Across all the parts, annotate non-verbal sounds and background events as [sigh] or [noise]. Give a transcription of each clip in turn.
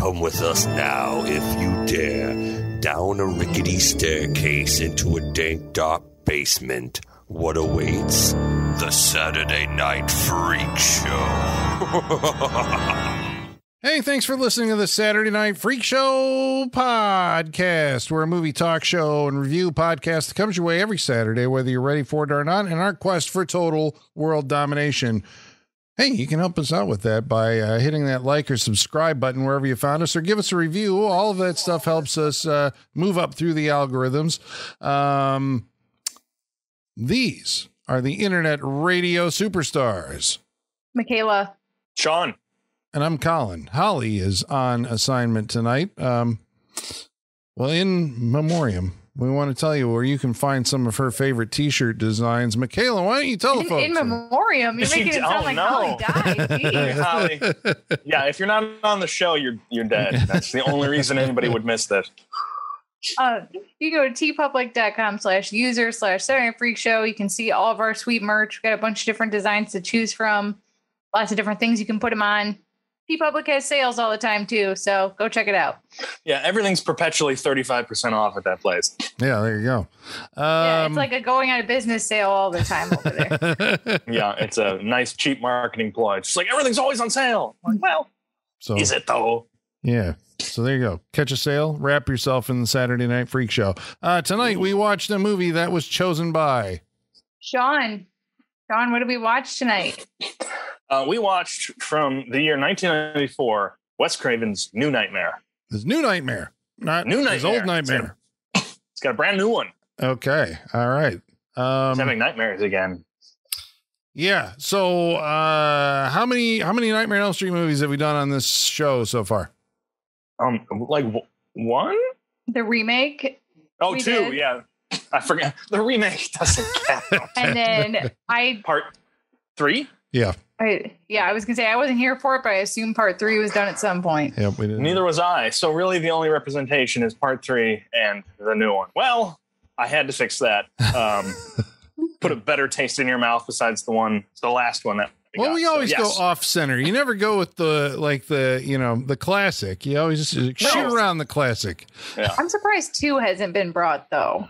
Come with us now, if you dare, down a rickety staircase into a dank, dark basement. What awaits? The Saturday Night Freak Show. [laughs] Hey, thanks for listening to the Saturday Night Freak Show podcast. We're a movie talk show and review podcast that comes your way every Saturday, whether you're ready for it or not, in our quest for total world domination. Hey, you can help us out with that by uh, hitting that like or subscribe button wherever you found us, or give us a review. All of that stuff helps us uh, move up through the algorithms. Um, these are the internet radio superstars. Michaela. Sean. And I'm Colin. Holly is on assignment tonight. Um, well, in memoriam, we want to tell you where you can find some of her favorite T-shirt designs. Michaela, why don't you tell the In, folks? in memoriam, you're [laughs] making it Oh, sound like no. Holly died. [laughs] Holly. Yeah, if you're not on the show, you're you're dead. That's the only reason anybody would miss this. Uh, you go to teepublic.com slash user slash Saturday Night Freak Show. You can see all of our sweet merch. We've got a bunch of different designs to choose from. Lots of different things you can put them on. TeePublic has sales all the time too, so go check it out. Yeah, everything's perpetually 35% off at that place. yeah, there you go. yeah, Um, it's like a going out of business sale all the time over there. [laughs] Yeah, it's a nice cheap marketing ploy. It's just like everything's always on sale. Like, well, so is it though? yeah. So there you go. Catch a sale, wrap yourself in the Saturday Night Freak Show. Uh, tonight we watched a movie that was chosen by. Sean, Sean, what did we watch tonight? Uh, we watched from the year 1994 Wes Craven's New Nightmare. His new nightmare, not New nightmare. his Nightmare. old nightmare. It's got a brand new one. Okay, all right. He's Um, having nightmares again. Yeah. So, uh, how many how many Nightmare on Elm Street movies have we done on this show so far? Um, like w- one? The remake, Oh, two. Did. Yeah, I forget. The remake doesn't [laughs] count. and then [laughs] I, Part three. Yeah. I, yeah, I was gonna say I wasn't here for it, but I assume part three was done at some point. Yep. We didn't. Neither was I. So really, the only representation is part three and the new one. Well, I had to fix that. Um, [laughs] put a better taste in your mouth besides the one, the last one that. Well, got. we So, always yes. go off center. You never go with the like the you know the classic. You always just shoot around the classic. I'm surprised two hasn't been brought though.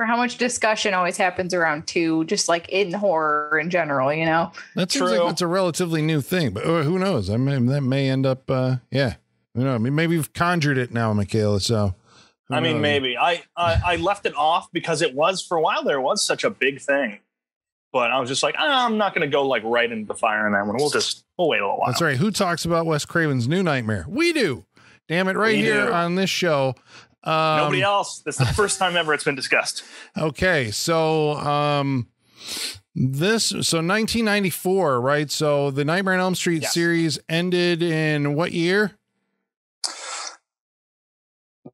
For how much discussion always happens around two, just like in horror in general, you know. That seems True. like it's a relatively new thing, but uh, who knows? I mean, that may end up. uh Yeah. You know, I mean, maybe we've conjured it now, Michaela. So. I mean, knows? maybe I, I I left it off because it was for a while there was such a big thing, but I was just like, ah, I'm not going to go like right into the fire on that one. We'll just we'll wait a little while. That's right. Who talks about Wes Craven's new nightmare? We do. Damn it, right We here do. on this show. Um, Nobody else. This is the first time ever it's been discussed. [laughs] Okay, so um this so 1994, right? So the Nightmare on Elm Street Yes. series ended in what year?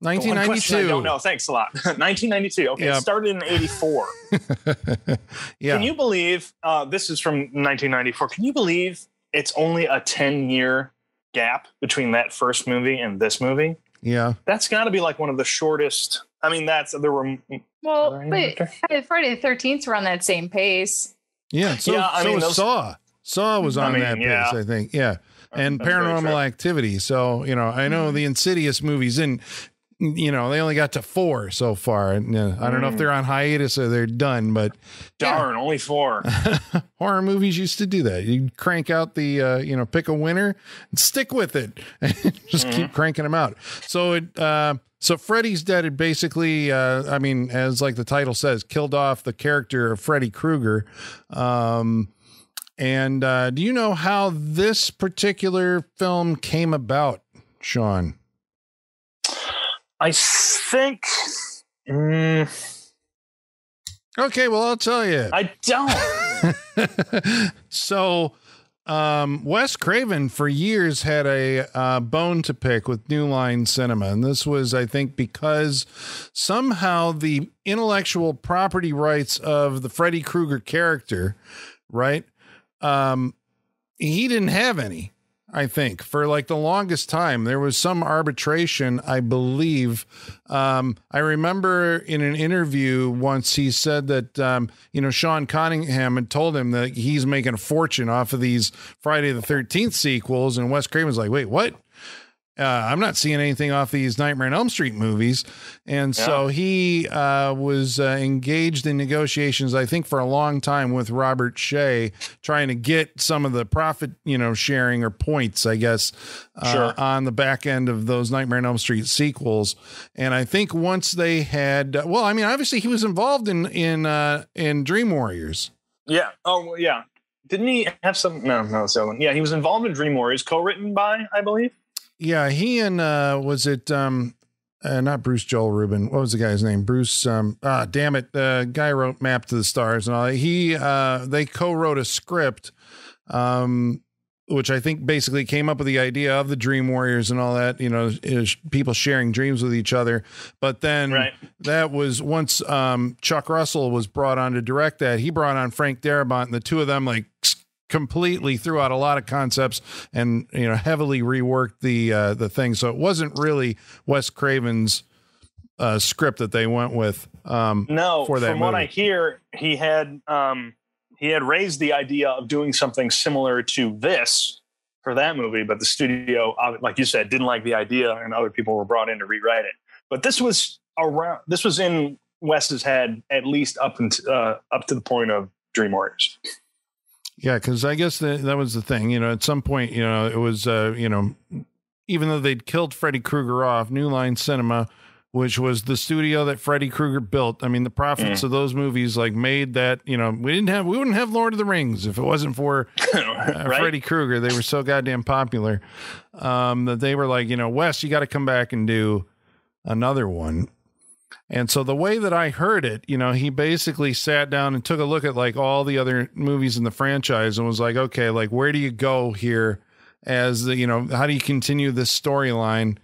One question I 1992. don't know. Thanks a lot. [laughs] 1992. Okay, Yeah. it started in 84. [laughs] yeah. Can you believe uh, this is from 1994? Can you believe it's only a 10 year gap between that first movie and this movie? Yeah. That's got to be like one of the shortest. I mean, that's there were. Well, there but Friday- Friday the Thirteenth were on that same pace. Yeah, so Yeah, I so mean, those- Saw. Saw was I on mean, that yeah. pace, I think. Yeah. And That's paranormal activity. So, you know, I know hmm. the Insidious movies and you know, they only got to four so far. And uh, I don't know if Mm. they're on hiatus or they're done, but Darn, only four. [laughs] [laughs] horror movies used to do that. You crank out the, uh, you know, pick a winner and stick with it, and [laughs] just keep cranking them out. So it, uh, so Freddy's Dead. It basically, uh, I mean, as like the title says, killed off the character of Freddy Krueger. Um, and uh, do you know how this particular film came about, Sean? I think. Mm, Okay, well, I'll tell you. I don't. [laughs] so um Wes Craven for years had a uh, bone to pick with New Line Cinema and this was I think because somehow the intellectual property rights of the Freddy Krueger character right um he didn't have any I think for like the longest time there was some arbitration I believe um, I remember in an interview once he said that um, you know Sean Cunningham had told him that he's making a fortune off of these Friday the Thirteenth sequels, and Wes Craven's like, wait, what? Uh, I'm not seeing anything off these Nightmare on Elm Street movies. And so he uh, was uh, engaged in negotiations, I think, for a long time with Robert Shaye, trying to get some of the profit, you know, sharing or points, I guess, uh, Sure. on the back end of those Nightmare on Elm Street sequels. And I think once they had, well, I mean, obviously he was involved in in uh, in Dream Warriors. Yeah. Oh, yeah. Didn't he have some? No, no, it's the. Yeah, he was involved in Dream Warriors, co-written by, I believe. Yeah, he and uh was it um uh, not Bruce Joel Rubin. What was the guy's name? Bruce um ah damn it. The guy wrote Map to the Stars and all that. He uh they co-wrote a script um which I think basically came up with the idea of the Dream Warriors and all that, you know, people sharing dreams with each other. But then Right. that was once um, Chuck Russell was brought on to direct that. He brought on Frank Darabont, and the two of them like completely threw out a lot of concepts and you know heavily reworked the uh, the thing. So it wasn't really Wes Craven's uh, script that they went with. Um, No, for that from what. I hear, he had um, he had raised the idea of doing something similar to this for that movie, but the studio, like you said, didn't like the idea, and other people were brought in to rewrite it. But this was around. This was in Wes's head at least up and uh, up to the point of Dream Warriors. Yeah, because I guess that that was the thing. You know, at some point, you know, it was, uh, you know, even though they'd killed Freddy Krueger off, New Line Cinema, which was the studio that Freddy Krueger built. I mean, the profits of those movies like made that. You know, we didn't have, we wouldn't have Lord of the Rings if it wasn't for [laughs] uh, right? Freddy Krueger. They were so goddamn popular um, that they were like, you know, Wes, you got to come back and do another one. And so the way that I heard it, you know, he basically sat down and took a look at like all the other movies in the franchise and was like, okay, like where do you go here as the, you know, how do you continue this storyline?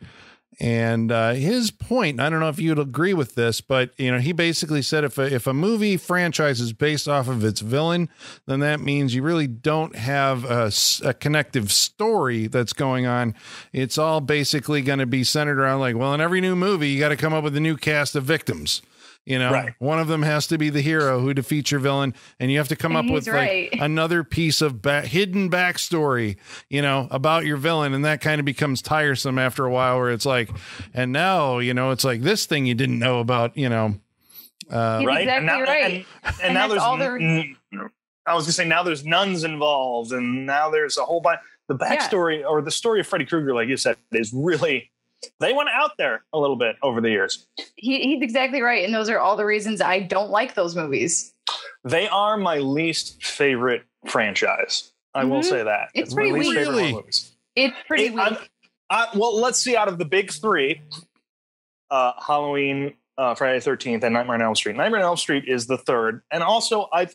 And uh, his point, I don't know if you'd agree with this, but you know, he basically said if a, if a movie franchise is based off of its villain, then that means you really don't have a, a connective story that's going on. It's all basically going to be centered around like, well, in every new movie, you got to come up with a new cast of victims. You know, Right. one of them has to be the hero who defeats your villain, and you have to come And up with right. like [laughs] another piece of ba- hidden backstory, you know, about your villain, and that kind of becomes tiresome after a while. Where it's like, and now you know, it's like this thing you didn't know about, you know. Uh, right? exactly and now, right. And, and And now there's all they're- n- I was gonna say now there's nuns involved, and now there's a whole bunch. The backstory or the story of Freddy Krueger, like you said, is really they went out there a little bit over the years. He, he's exactly right, and those are all the reasons I don't like those movies. They are my least favorite franchise. I will Mhm. say that It's my pretty least weak. favorite Really? movies. It's pretty It- weak. I'm- I, well, let's see. Out of the big three, uh, Halloween, uh, Friday the Thirteenth, and Nightmare on Elm Street. Nightmare on Elm Street is the third, and also I've,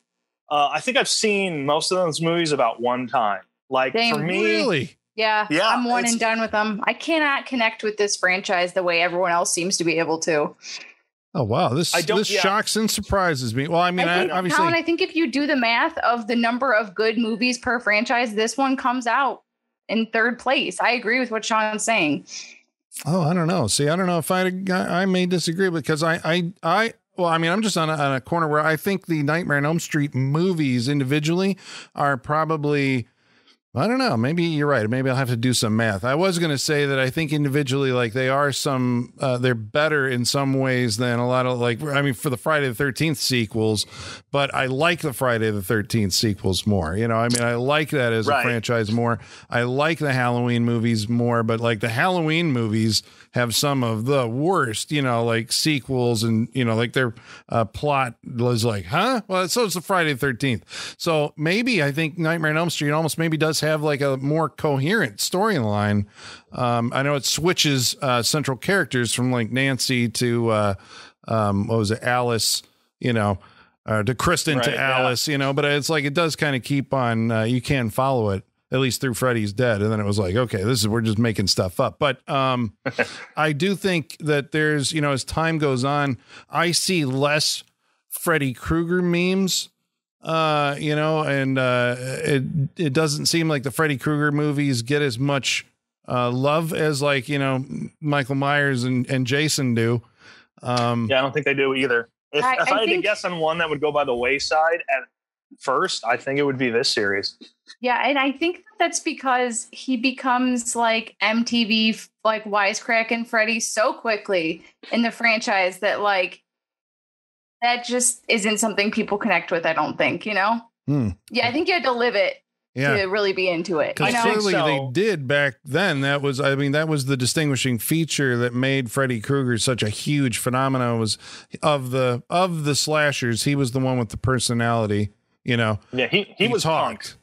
uh, I think I've seen most of those movies about one time. Like Same. for me, really? Yeah, Yeah, I'm one and done with them. I cannot connect with this franchise the way everyone else seems to be able to. Oh wow, this I this yeah. shocks and surprises me. Well, I mean, I I think, obviously, Colin, I think if you do the math of the number of good movies per franchise, this one comes out in third place. I agree with what Sean's saying. Oh, I don't know. See, I don't know if I I may disagree because I I I well, I mean, I'm just on a, on a corner where I think the Nightmare on Elm Street movies individually are probably. I don't know. Maybe you're right. Maybe I'll have to do some math. I was going to say that I think individually, like they are some, uh, they're better in some ways than a lot of like. I mean, for the Friday the Thirteenth sequels, but I like the Friday the Thirteenth sequels more. You know, I mean, I like that as Right. a franchise more. I like the Halloween movies more, but like the Halloween movies have some of the worst, you know, like sequels and, you know, like their uh, plot was like, huh? Well, so it's the Friday the 13th. So maybe I think Nightmare on Elm Street almost maybe does have like a more coherent storyline. Um, I know it switches uh, central characters from like Nancy to, uh, um, what was it, Alice, you know, uh, to Kristen Right, to yeah. Alice, you know, but it's like it does kind of keep on, uh, you can follow it at least through Freddy's Dead. And then it was like, okay, this is, we're just making stuff up. But um, [laughs] I do think that there's, you know, as time goes on, I see less Freddy Krueger memes. Uh, you know, and uh, it it doesn't seem like the Freddy Krueger movies get as much uh, love as like you know Michael Myers and, and Jason do. Um, yeah, I don't think they do either. If I- I, if I I, had to guess on one that would go by the wayside, at first, I think it would be this series. Yeah, and I think that's because he becomes like MTV like Wisecrack and Freddy so quickly in the franchise that like that just isn't something people connect with. I don't think you know. Hmm. Yeah, I think you had to live it Yeah. to really be into it. You Because know? clearly so. they did back then. That was, I mean, that was the distinguishing feature that made Freddy Krueger such a huge phenomenon. Was of the of the slashers, he was the one with the personality. You know, Yeah, he he, was talked. punked.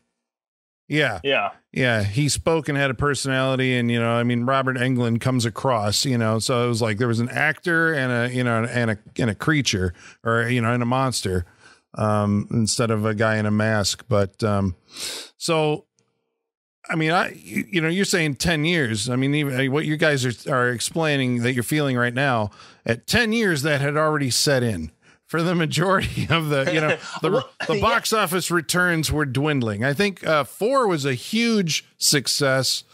Yeah, Yeah, yeah, he spoke and had a personality, and you know, I mean, Robert Englund comes across, you know, so it was like there was an actor and a, you know, and a and a creature, or you know, and a monster, um, instead of a guy in a mask. But um, so, I mean, I, you, you know, you're saying ten years. I mean, even what you guys are are explaining that you're feeling right now. At ten years, that had already set in. For the majority [laughs] of the, you know, [laughs] the, Well, the yeah. box office returns were dwindling. I think uh, four was a huge success.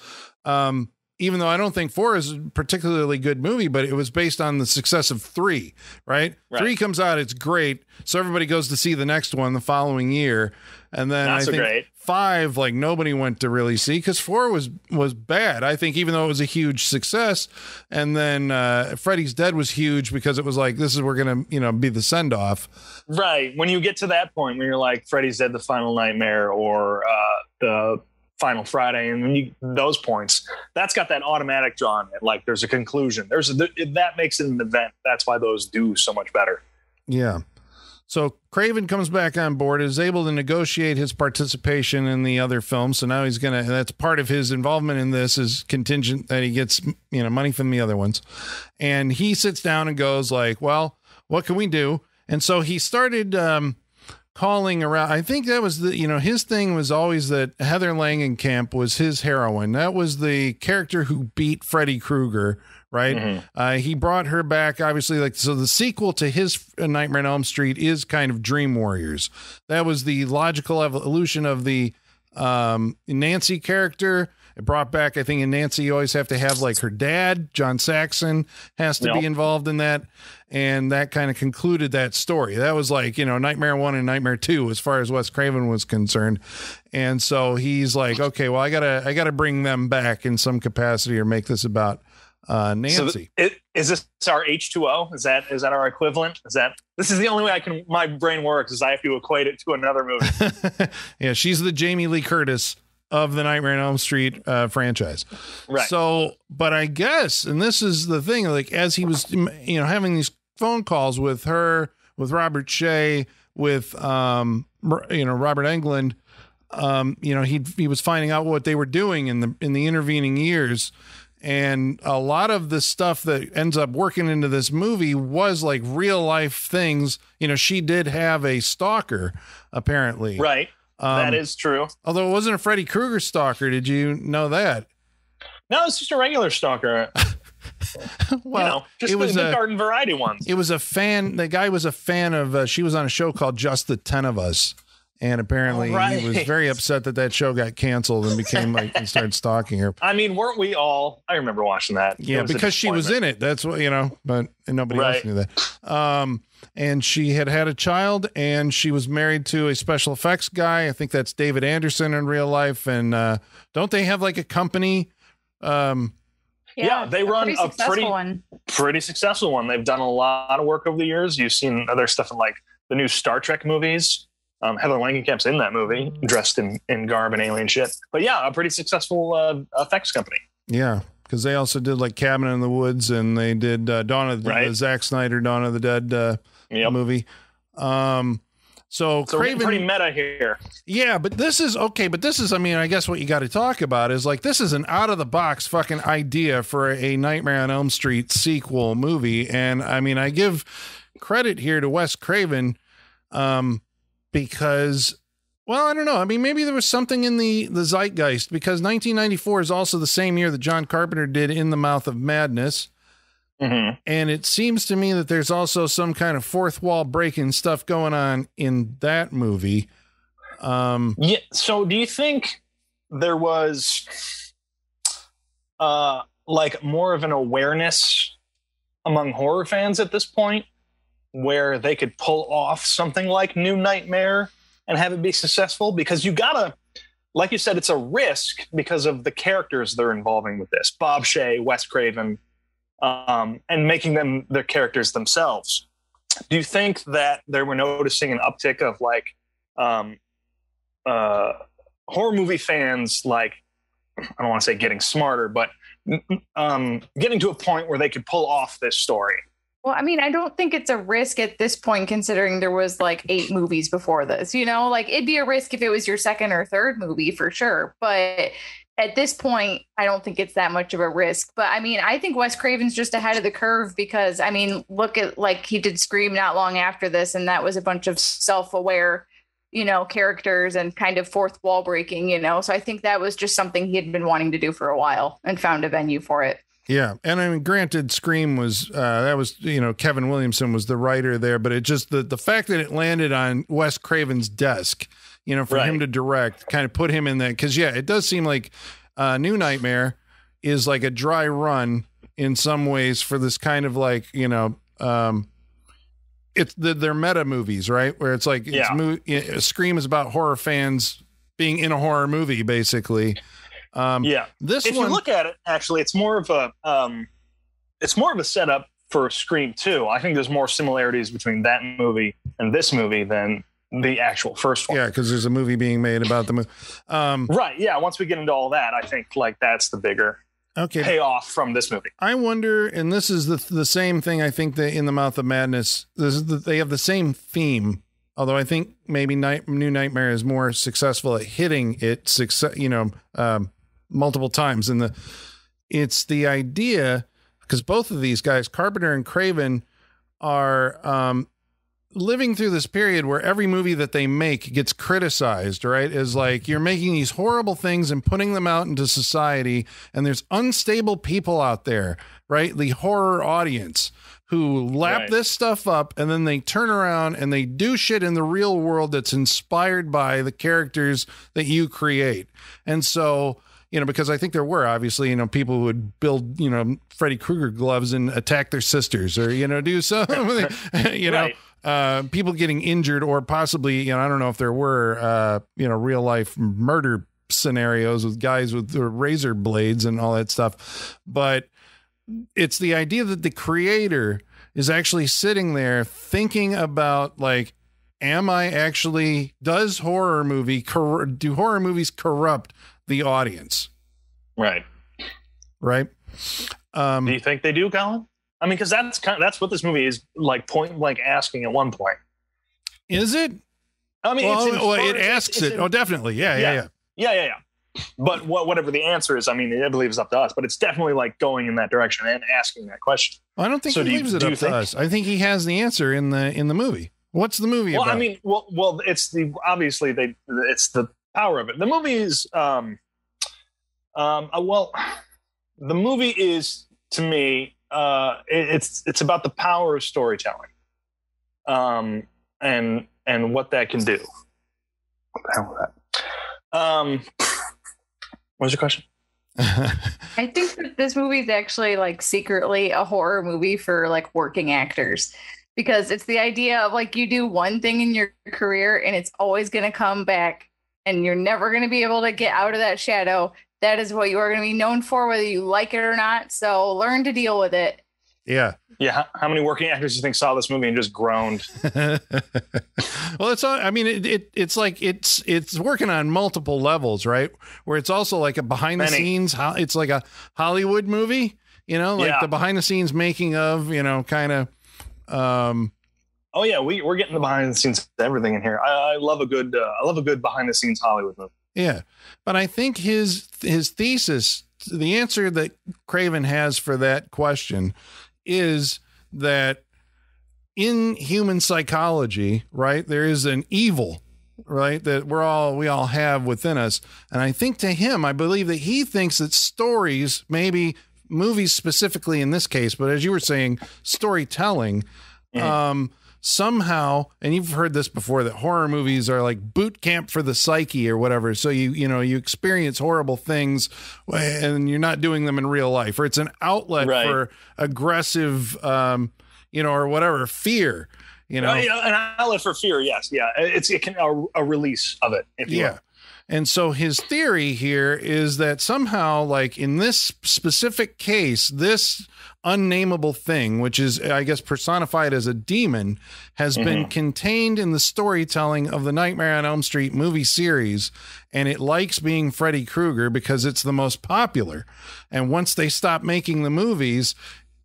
Um, even though I don't think four is a particularly good movie, but it was based on the success of three, right? Right. Three comes out, it's great. So everybody goes to see the next one the following year. And then Not I so think great. five, like nobody went to really see because four was was bad. I think even though it was a huge success, and then uh, Freddy's Dead was huge because it was like this is we're gonna you know be the send off. right. When you get to that point, when you're like Freddy's Dead, the Final Nightmare, or uh, the Final Friday, and when you those points, that's got that automatic draw on it. Like there's a conclusion. There's a, that makes it an event. That's why those do so much better. Yeah. So Craven comes back on board, is able to negotiate his participation in the other film. So now he's gonna. That's part of his involvement in this is contingent that he gets you know money from the other ones, and he sits down and goes like, "Well, what can we do?" And so he started um, calling around. I think that was the you know his thing was always that Heather Langenkamp was his heroine. That was the character who beat Freddy Krueger. Right, uh, he brought her back. Obviously, like so, the sequel to his Nightmare on Elm Street is kind of Dream Warriors. That was the logical evolution of the um, Nancy character. It brought back, I think, in Nancy, you always have to have like her dad, John Saxon, has to be involved in that. And that kind of concluded that story. That was like, you know, Nightmare 1 and Nightmare 2 as far as Wes Craven was concerned. And so he's like, okay, well, I gotta I gotta bring them back in some capacity or make this about uh So Nancy. th- it, is this our H two O? Is that is that our equivalent? Is that this is the only way I can my brain works is I have to equate it to another movie. [laughs] yeah, she's the Jamie Lee Curtis of the Nightmare on Elm Street uh, franchise. Right. So, but I guess, and this is the thing, like as he was, you know, having these phone calls with her, with Robert Shaye, with, um, you know, Robert Englund, um, you know, he he was finding out what they were doing in the in the intervening years. And a lot of the stuff that ends up working into this movie was like real life things. You know, she did have a stalker, apparently. right. Um, that is true. Although it wasn't a Freddy Krueger stalker. Did you know that? No, it's just a regular stalker. [laughs] Well, you know, just it was the a- garden variety ones. It was a fan. The guy was a fan of. Uh, she was on a show called Just the Ten of Us, and apparently Oh, he was very upset that that show got canceled and became like and started stalking her. [laughs] I mean, weren't we all? I remember watching that. Yeah, because she was in it. That's what you know. But and nobody else Right. knew that. Um, and she had had a child, and she was married to a special effects guy. I think that's David Anderson in real life. And uh, don't they have like a company? Um, Yeah, they run pretty a pretty- one. pretty successful one. They've done a lot of work over the years. You've seen other stuff in like the new Star Trek movies. Um, Heather Langenkamp's in that movie, dressed in, in garb and alien shit. But yeah, a pretty successful uh, effects company. Yeah, because they also did like Cabin in the Woods, and they did uh, Dawn of the, Right. the Zack Snyder Dawn of the Dead uh, Yep. movie. Um, so, So Craven, pretty meta here. yeah, but this is okay. But this is, I mean, I guess what you got to talk about is like this is an out of the box fucking idea for a Nightmare on Elm Street sequel movie, and I mean, I give credit here to Wes Craven, um, because. Well, I don't know. I mean, maybe there was something in the the zeitgeist because 1994 is also the same year that John Carpenter did In the Mouth of Madness. hmm And it seems to me that there's also some kind of fourth wall breaking stuff going on in that movie. Um, Yeah. So do you think there was uh, like more of an awareness among horror fans at this point where they could pull off something like New Nightmare and have it be successful because you gotta like you said it's a risk because of the characters they're involving with this. Bob Shaye, wes craven um, and making them their characters themselves. Do you think that they were noticing an uptick of like um, uh, horror movie fans like i don't want to say getting smarter but um, getting to a point where they could pull off this story Well, I mean, I don't think it's a risk at this point, considering there was like eight movies before this. You know, like it'd be a risk if it was your second or third movie for sure. But at this point, I don't think it's that much of a risk. But I mean, I think Wes Craven's just ahead of the curve because I mean, look at like he did Scream not long after this, and that was a bunch of self-aware, you know, characters and kind of fourth wall breaking. You know, so I think that was just something he had been wanting to do for a while and found a venue for it. Yeah, and I mean, granted, Scream was uh, that was you know Kevin Williamson was the writer there, but it just the the fact that it landed on Wes Craven's desk, you know, for Right. him to direct, kind of put him in that because yeah, it does seem like uh, New Nightmare is like a dry run in some ways for this kind of like you know. Um, it's the, they're meta movies, right? Where it's like it's Yeah. mo- Scream is about horror fans being in a horror movie, basically. Um, yeah This if one, you look at it, actually, it's more of a um, it's more of a setup for Scream Two. I think there's more similarities between that movie and this movie than the actual first one. Yeah, because there's a movie being made about the movie. Um, Right. Yeah. Once we get into all that, I think like that's the bigger okay, payoff from this movie. I wonder, and this is the the same thing. I think that in the Mouth of Madness, this is the, they have the same theme. Although I think maybe Night, New Nightmare is more successful at hitting it success, you know, um, multiple times. And the it's the idea because both of these guys, Carpenter and Craven, are um, living through this period where every movie that they make gets criticized, right? Is like you're making these horrible things and putting them out into society, and there's unstable people out there, right? The horror audience who lap Right. this stuff up and then they turn around and they do shit in the real world that's inspired by the characters that you create. And so, you know, because I think there were obviously, you know, people who would build, you know, Freddy Krueger gloves and attack their sisters or, you know, do [laughs] something, [laughs] you know, Right. uh, people getting injured or possibly, you know, I don't know if there were, uh, you know, real life murder scenarios with guys with razor blades and all that stuff. But it's the idea that the creator is actually sitting there thinking about like, am I actually, does horror movie, do horror movies corrupt the audience? Right. Right. Um, Do you think they do, Colin? I mean, because that's kind of, that's what this movie is like point blank asking at one point. is it? I mean, Well, it asks it's- it's it. in- Oh, definitely. Yeah, yeah, Yeah. yeah. Yeah, yeah. But what, whatever the answer is, I mean, I believe it's up to us. But it's definitely like going in that direction and asking that question. Well, I don't think So he do you- it up to think- us. I think he has the answer in the in the movie. What's the movie Well, about? I mean, well, well, it's the obviously they it's the power of it. The movie is, um, um, uh, well, [sighs] the movie is to me, uh, it, it's it's about the power of storytelling, um, and and what that can do. What the hell was that? Um, [laughs] what was your question? [laughs] I think that this movie is actually like secretly a horror movie for like working actors because it's the idea of like you do one thing in your career and it's always going to come back and you're never going to be able to get out of that shadow. That is what you are going to be known for, whether you like it or not. So learn to deal with it. yeah. Yeah, how, how many working actors do you think saw this movie and just groaned? [laughs] well, it's I mean, it, it it's like it's it's working on multiple levels, right? Where it's also like a behind the Many. scenes. It's like a Hollywood movie, you know, like Yeah. the behind the scenes making of, you know, kind of. Um, Oh yeah, we we're getting the behind the scenes everything in here. I, I love a good uh, I love a good behind the scenes Hollywood movie. Yeah, but I think his his thesis, the answer that Craven has for that question, is that in human psychology, right, there is an evil, right, that we're all we all have within us, and I think to him, I believe that he thinks that stories, maybe movies specifically in this case, but as you were saying, storytelling, Mhm. um somehow and you've heard this before that horror movies are like boot camp for the psyche or whatever so you you know you experience horrible things and you're not doing them in real life or it's an outlet Right. for aggressive um you know or whatever fear You know, Uh, an outlet for fear. Yes, yeah, it's it can a, a release of it. If you yeah. will. And so his theory here is that somehow, like in this specific case, this unnameable thing, which is, I guess, personified as a demon, has mm-hmm. been contained in the storytelling of the Nightmare on Elm Street movie series. And it likes being Freddy Krueger because it's the most popular. And once they stop making the movies,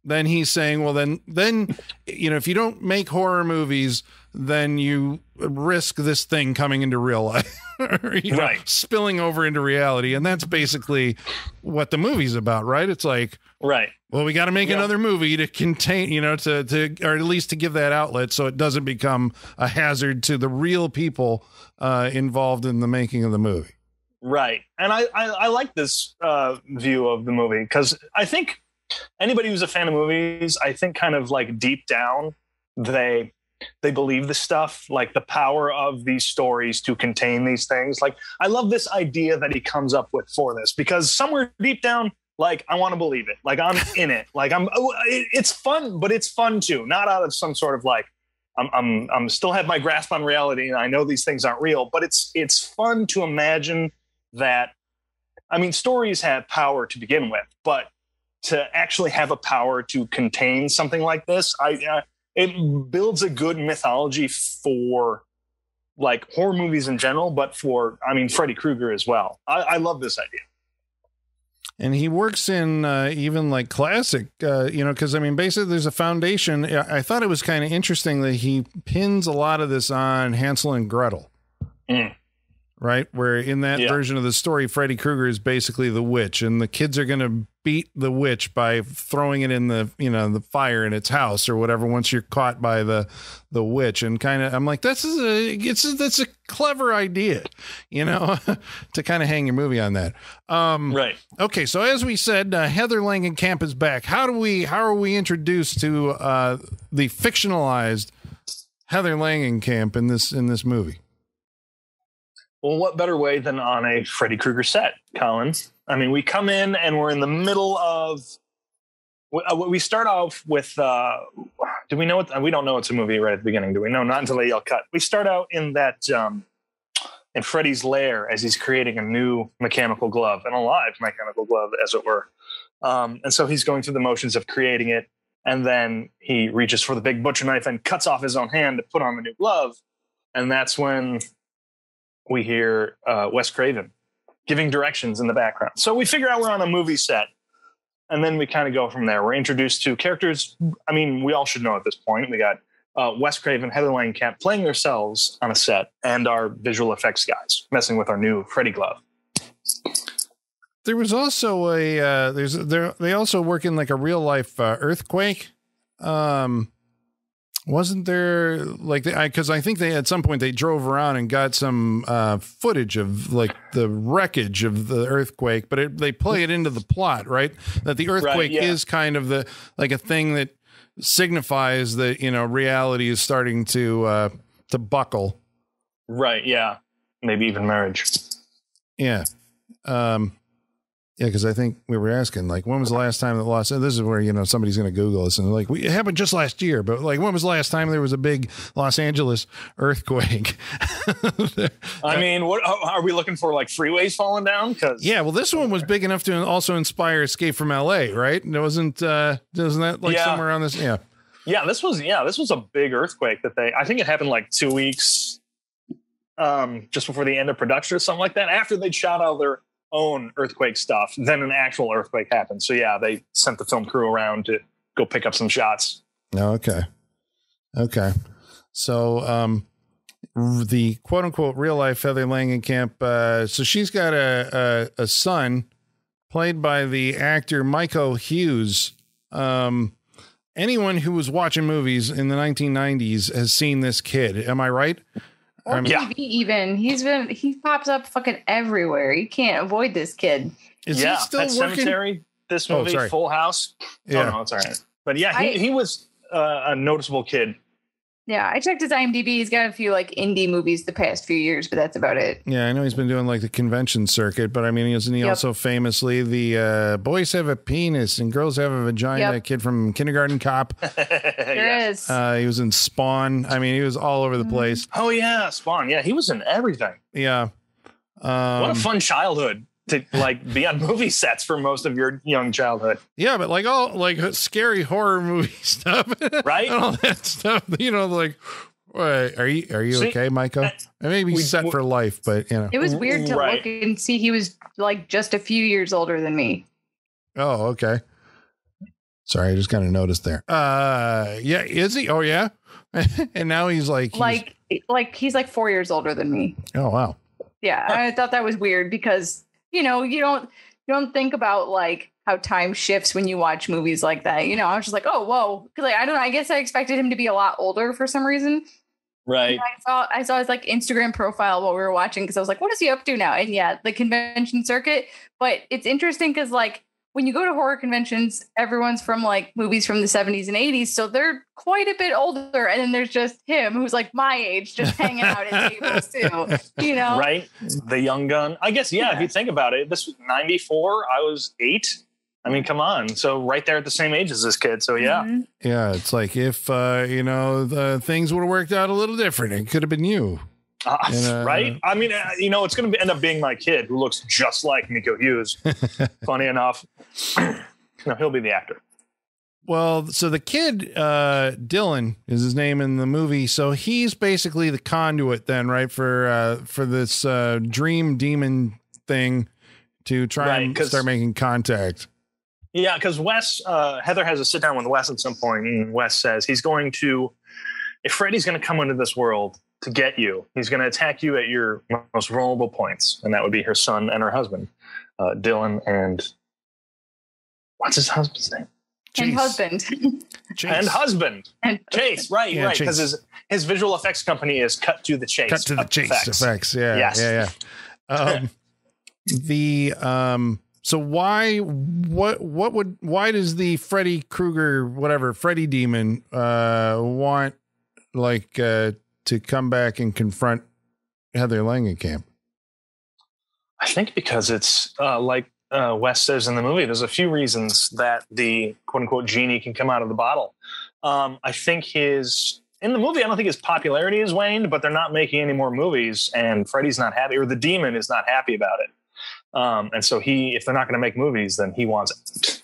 then he's saying, well, then, then, you know, if you don't make horror movies, then you risk this thing coming into real life, [laughs] you know, Right. spilling over into reality. And that's basically what the movie's about, right? It's like, Right. well, we got to make Yeah. another movie to contain, you know, to, to, or at least to give that outlet so it doesn't become a hazard to the real people uh, involved in the making of the movie. Right. And I, I, I like this uh, view of the movie because I think anybody who's a fan of movies, I think kind of like deep down, they they believe the stuff, like the power of these stories to contain these things. Like I love this idea that he comes up with for this because somewhere deep down, like I want to believe it. Like I'm in it. Like I'm oh, it's fun, but it's fun too. Not out of some sort of like I'm I'm I'm still have my grasp on reality and I know these things aren't real, but it's it's fun to imagine that I mean stories have power to begin with, but to actually have a power to contain something like this, I uh, it builds a good mythology for like horror movies in general, but for I mean Freddy Krueger as well. I, I love this idea. and he works in uh, even like classic uh, you know because i mean basically there's a foundation i I thought it was kind of interesting that he pins a lot of this on hansel and gretel Mm. Right where in that Yeah. version of the story freddy krueger is basically the witch and the kids are going to beat the witch by throwing it in the you know the fire in its house or whatever once you're caught by the the witch and kind of i'm like this is a it's a, that's a clever idea you know [laughs] to kind of hang your movie on that um Right. Okay, so as we said, uh, Heather Langenkamp is back. How do we? How are we introduced to uh, the fictionalized Heather Langenkamp in this in this movie? Well, what better way than on a Freddy Krueger set, Collins? I mean, we come in and we're in the middle of. we- uh, We start off with. Uh, do we know what? We don't know it's a movie right at the beginning, do we? No, not until they yell cut. We start out in that. Um, in Freddy's lair as he's creating a new mechanical glove, an alive mechanical glove, as it were. Um, and so he's going through the motions of creating it. And then he reaches for the big butcher knife and cuts off his own hand to put on the new glove. And that's when we hear uh, Wes Craven giving directions in the background. So we figure out we're on a movie set. And then we kind of go from there. We're introduced to characters. I mean, we all should know at this point. We got uh, Wes Craven, Heather Langenkamp playing themselves on a set, and our visual effects guys messing with our new Freddy glove. There was also a uh, there's there they also work in like a real life uh, earthquake. Um, wasn't there like because I, think they at some point they drove around and got some uh, footage of like the wreckage of the earthquake, but it, they play it into the plot, right? That the earthquake yeah. is kind of the like a thing that signifies that you know reality is starting to uh, to buckle. Right. Yeah. Maybe even marriage. Yeah. Um, yeah, because I think we were asking, like, when was the last time that Los? This is where you know somebody's going to Google this, and like, we, it happened just last year, but like, when was the last time there was a big Los Angeles earthquake? [laughs] I mean, what are we looking for? Like freeways falling down? Because yeah, well, this one was big enough to also inspire Escape from L.A., right? And it wasn't, uh, wasn't that like Yeah. somewhere on this? Yeah, Yeah, this was yeah, this was a big earthquake that they. I think it happened like two weeks, um, just before the end of production or something like that. After they'd shot all their own earthquake stuff, then an actual earthquake happened. So yeah, they sent the film crew around to go pick up some shots. Okay. Okay. So, um, the quote unquote real life Heather Langenkamp, uh, so she's got a, a, a son played by the actor Miko Hughes. Um, anyone who was watching movies in the 1990s has seen this kid. Am I right? Or Yeah. TV even. He's been he pops up fucking everywhere. You can't avoid this kid. Is yeah, he still Pet working? Sematary. This Oh, movie, sorry. Full House. Yeah. Oh no, it's all right. But yeah, he, I- he was uh, a noticeable kid Yeah, I checked his IMDb. He's got a few like indie movies the past few years, but that's about it. Yeah, I know he's been doing like the convention circuit, but I mean, isn't he Yep. also famously the uh, boys have a penis and girls have a vagina Yep. kid from Kindergarten Cop? [laughs] There is. Uh, he was in Spawn. I mean, he was all over the Mhm. place. Oh yeah, Spawn. Yeah, he was in everything. Yeah. Um, what a fun childhood to like be on movie sets for most of your young childhood, Yeah, but like all like scary horror movie [laughs] stuff, right? and all that stuff. You know, like, wait, are you are you See, okay, Micah? I may be we- set we- for life, but you know. it was weird to Right. look and see he was like just a few years older than me. Oh, okay. Sorry, I just kind of noticed there. Uh, yeah, is he? Oh, yeah. [laughs] and now he's like, he's- Like, like he's like four years older than me. oh wow, Yeah, I thought that was weird because you know you don't you don't think about like how time shifts when you watch movies like that. You know, I was just like, oh whoa, because like I don't know. I guess I expected him to be a lot older for some reason. Right. I saw I saw his like Instagram profile while we were watching because I was like, what is he up to now? And yeah, the convention circuit. But it's interesting because like when you go to horror conventions, everyone's from like movies from the 70s and 80s. So they're quite a bit older. And then there's just him who's like my age, just [laughs] hanging out at tables too. You know? Right. The young gun. I guess yeah, If you think about it, this was ninety four. I was eight. I mean, come on. So right there at the same age as this kid. So yeah. Mhm. yeah. It's like if uh, you know the things would have worked out a little different. It could have been you. Uh, And, right? I mean, uh, you know, it's going to end up being my kid who looks just like Miko Hughes. [laughs] Funny enough, [clears throat] no, he'll be the actor. Well, so the kid, uh, Dylan is his name in the movie. So he's basically the conduit then, right? For, uh, for this, uh, dream demon thing to try Right, and 'cause- start making contact. Yeah, because Wes, uh, Heather has a sit down with Wes at some point, and Wes says he's going to, if Freddy's going to come into this world to get you, he's going to attack you at your most vulnerable points, and that would be her son and her husband, uh, Dylan, and what's his husband's name? And husband. [laughs] Chase. And husband, and [laughs] Chase. Right, Yeah, right, because his his visual effects company is Cut to the Chase. cut to the chase effects. effects. Yeah, Yes. yeah, yeah. Um, [laughs] the um, so why what what would why does the Freddy Krueger whatever Freddy demon uh want like uh to come back and confront Heather Langenkamp? I think because it's uh, like uh, Wes says in the movie, there's a few reasons that the quote unquote genie can come out of the bottle. Um, I think his in the movie, I don't think his popularity has waned, but they're not making any more movies, and Freddy's not happy, or the demon is not happy about it. Um, and so he, if they're not going to make movies, then he wants it.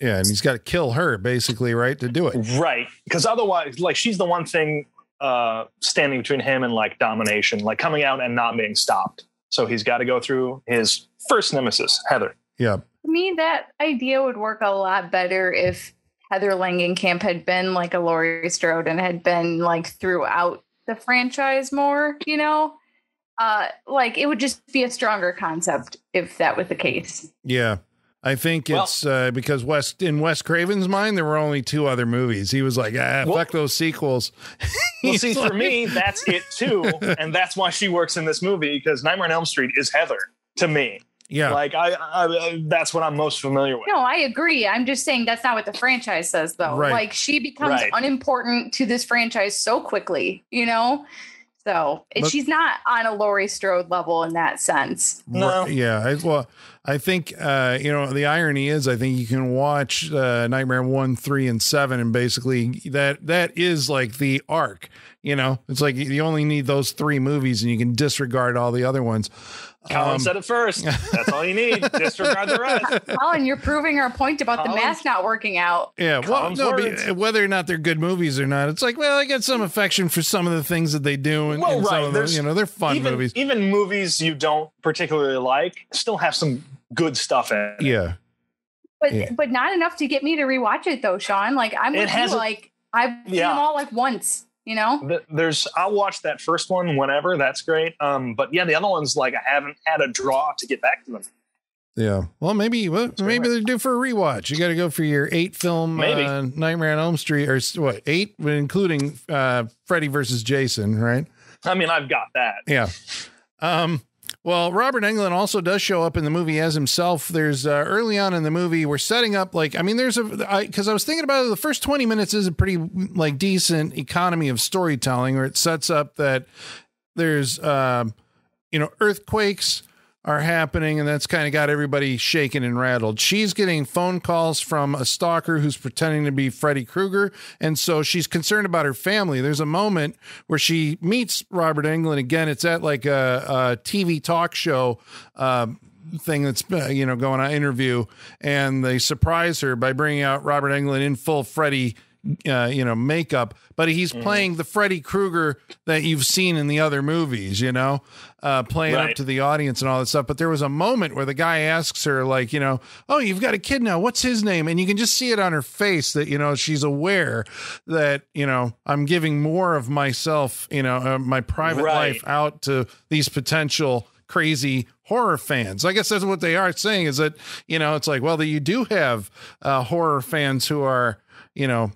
Yeah, and he's got to kill her basically, right, to do it. right because otherwise, like she's the one thing uh, standing between him and like domination, like coming out and not being stopped. So he's got to go through his first nemesis, Heather. Yeah, To me, that idea would work a lot better if Heather Langenkamp had been like a Laurie Strode and had been like throughout the franchise more, you know? Uh, like it would just be a stronger concept if that was the case. yeah. I think Well- it's uh, because West in Wes Craven's mind there were only two other movies. He was like, ah, Well- fuck those sequels. [laughs] Well, He's see, for me, that's it too, [laughs] and that's why she works in this movie because Nightmare on Elm Street is Heather to me. yeah, Like I, I, I, that's what I'm most familiar with. No, I agree. I'm just saying that's not what the franchise says, though. Right. Like she becomes Right. unimportant to this franchise so quickly, you know? So But- she's not on a Laurie Strode level in that sense. No. Yeah, I, well, I think uh, you know the irony is I think you can watch uh, Nightmare one, three, and seven, and basically that that is like the arc. You know, it's like you only need those three movies, and you can disregard all the other ones. Colin Um, said it first. [laughs] That's all you need. Disregard the rest. Colin, you're proving our point about the Colin- mask not working out. Yeah, well, no, but whether or not they're good movies or not, it's like, well, I get some affection for some of the things that they do, and, Well, and some right, of the, you know, they're fun even, movies. even movies you don't particularly like still have some good stuff in it. Yeah, But Yeah. but not enough to get me to rewatch it though, Sean. Like I'm It with you, like I've seen them all like once, you know? There's, I'll watch that first one whenever. That's great. Um, but yeah, the other ones, like, I haven't had a draw to get back to them. yeah. Well, maybe, well, maybe they're due for a rewatch. You got to go for your eight film Maybe. uh, Nightmare on Elm Street, or what eight, including uh, Freddy versus Jason, right? I mean, I've got that. Yeah. Um, Well, Robert Englund also does show up in the movie as himself. There's uh, early on in the movie, we're setting up like, I mean, there's a, because I, I was thinking about it, the first 20 minutes is a pretty like decent economy of storytelling where it sets up that there's, um, you know, earthquakes are happening, and that's kind of got everybody shaken and rattled. She's getting phone calls from a stalker who's pretending to be Freddy Krueger, and so she's concerned about her family. There's a moment where she meets Robert Englund again. It's at like a, a TV talk show. Um, thing that's uh, you know going on interview and they surprise her by bringing out Robert Englund in full Freddy uh, you know, makeup, but he's Mm. playing the Freddy Krueger that you've seen in the other movies, you know, uh, playing up to the audience and all that stuff. But there was a moment where the guy asks her, like, you know, oh, you've got a kid now. What's his name? And you can just see it on her face that, you know, she's aware that, you know, I'm giving more of myself, you know, uh, my private Right. life out to these potential crazy horror fans. I guess that's what they are saying is that, you know, it's like, well, that you do have uh, horror fans who are, you know,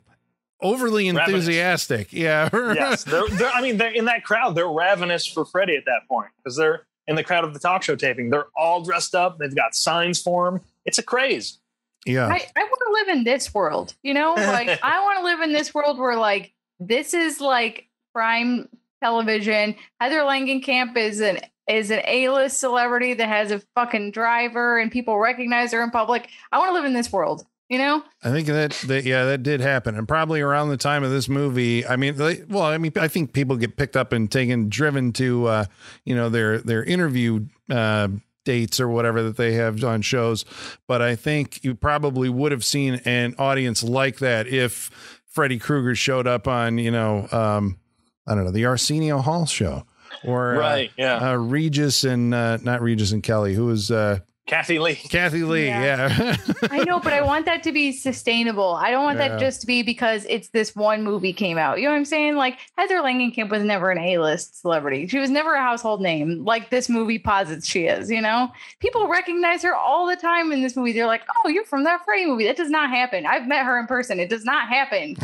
overly Ravenous. enthusiastic. Yeah. [laughs] yes, they're, they're, I mean, they're in that crowd. They're ravenous for Freddy at that point because they're in the crowd of the talk show taping. They're all dressed up. They've got signs for him. It's a craze. yeah. I, I want to live in this world, you know? Like, [laughs] I want to live in this world where, like, this is like prime television. Heather Langenkamp is an is an A-list celebrity that has a fucking driver and people recognize her in public. I want to live in this world, you know? I think that, that yeah, that did happen, and probably around the time of this movie. I mean, they, well, I mean, I think people get picked up and taken, driven to, uh, you know, their their interview uh, dates or whatever that they have on shows. But I think you probably would have seen an audience like that if Freddy Krueger showed up on, you know, um, I don't know, the Arsenio Hall show or uh, Right, yeah. uh, Regis and uh, not Regis and Kelly, who was uh, Kathie Lee. Kathie Lee. Yeah. Yeah. [laughs] I know, but I want that to be sustainable. I don't want Yeah. that just to be because it's this one movie came out. You know what I'm saying? Like Heather Langenkamp was never an A-list celebrity. She was never a household name like this movie posits she is, you know? People recognize her all the time in this movie. They're like, "Oh, you're from that Freddy movie." That does not happen. I've met her in person. It does not happen.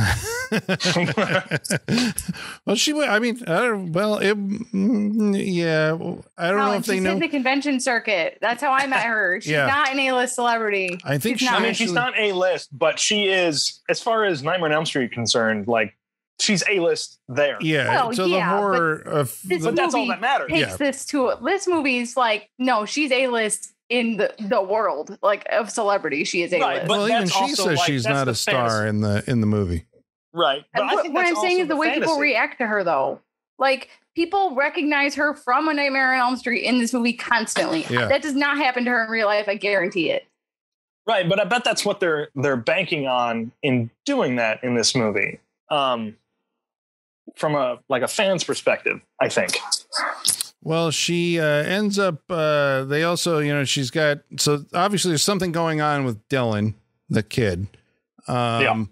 [laughs] well, she. wa- I mean, I don't. Well, it, mm, yeah. I don't know Colin, if they she's know. in the convention circuit. That's how I met her. [laughs] She's Yeah. not an A-list celebrity. I think She's she not. I mean, she's not A list, but she is, as far as Nightmare on Elm Street concerned, like she's A list there. Yeah. Well, so yeah, the but horror of this the, But that's all that matters. takes Yeah. this to this movie's like no she's a list in the the world like of celebrity she is a Right, list but well, even she says like, she's not a star fantasy. in the in the movie. Right. But And I what, think what I'm saying is the way people react to her though like people recognize her from a nightmare on elm street in this movie constantly Yeah. that does not happen to her in real life i guarantee it Right, but I bet that's what they're they're banking on in doing that in this movie. Um, from a like a fan's perspective, I think. Well, she uh, ends up. Uh, they also, you know, she's got. So obviously, there's something going on with Dylan, the kid. Um, Yeah.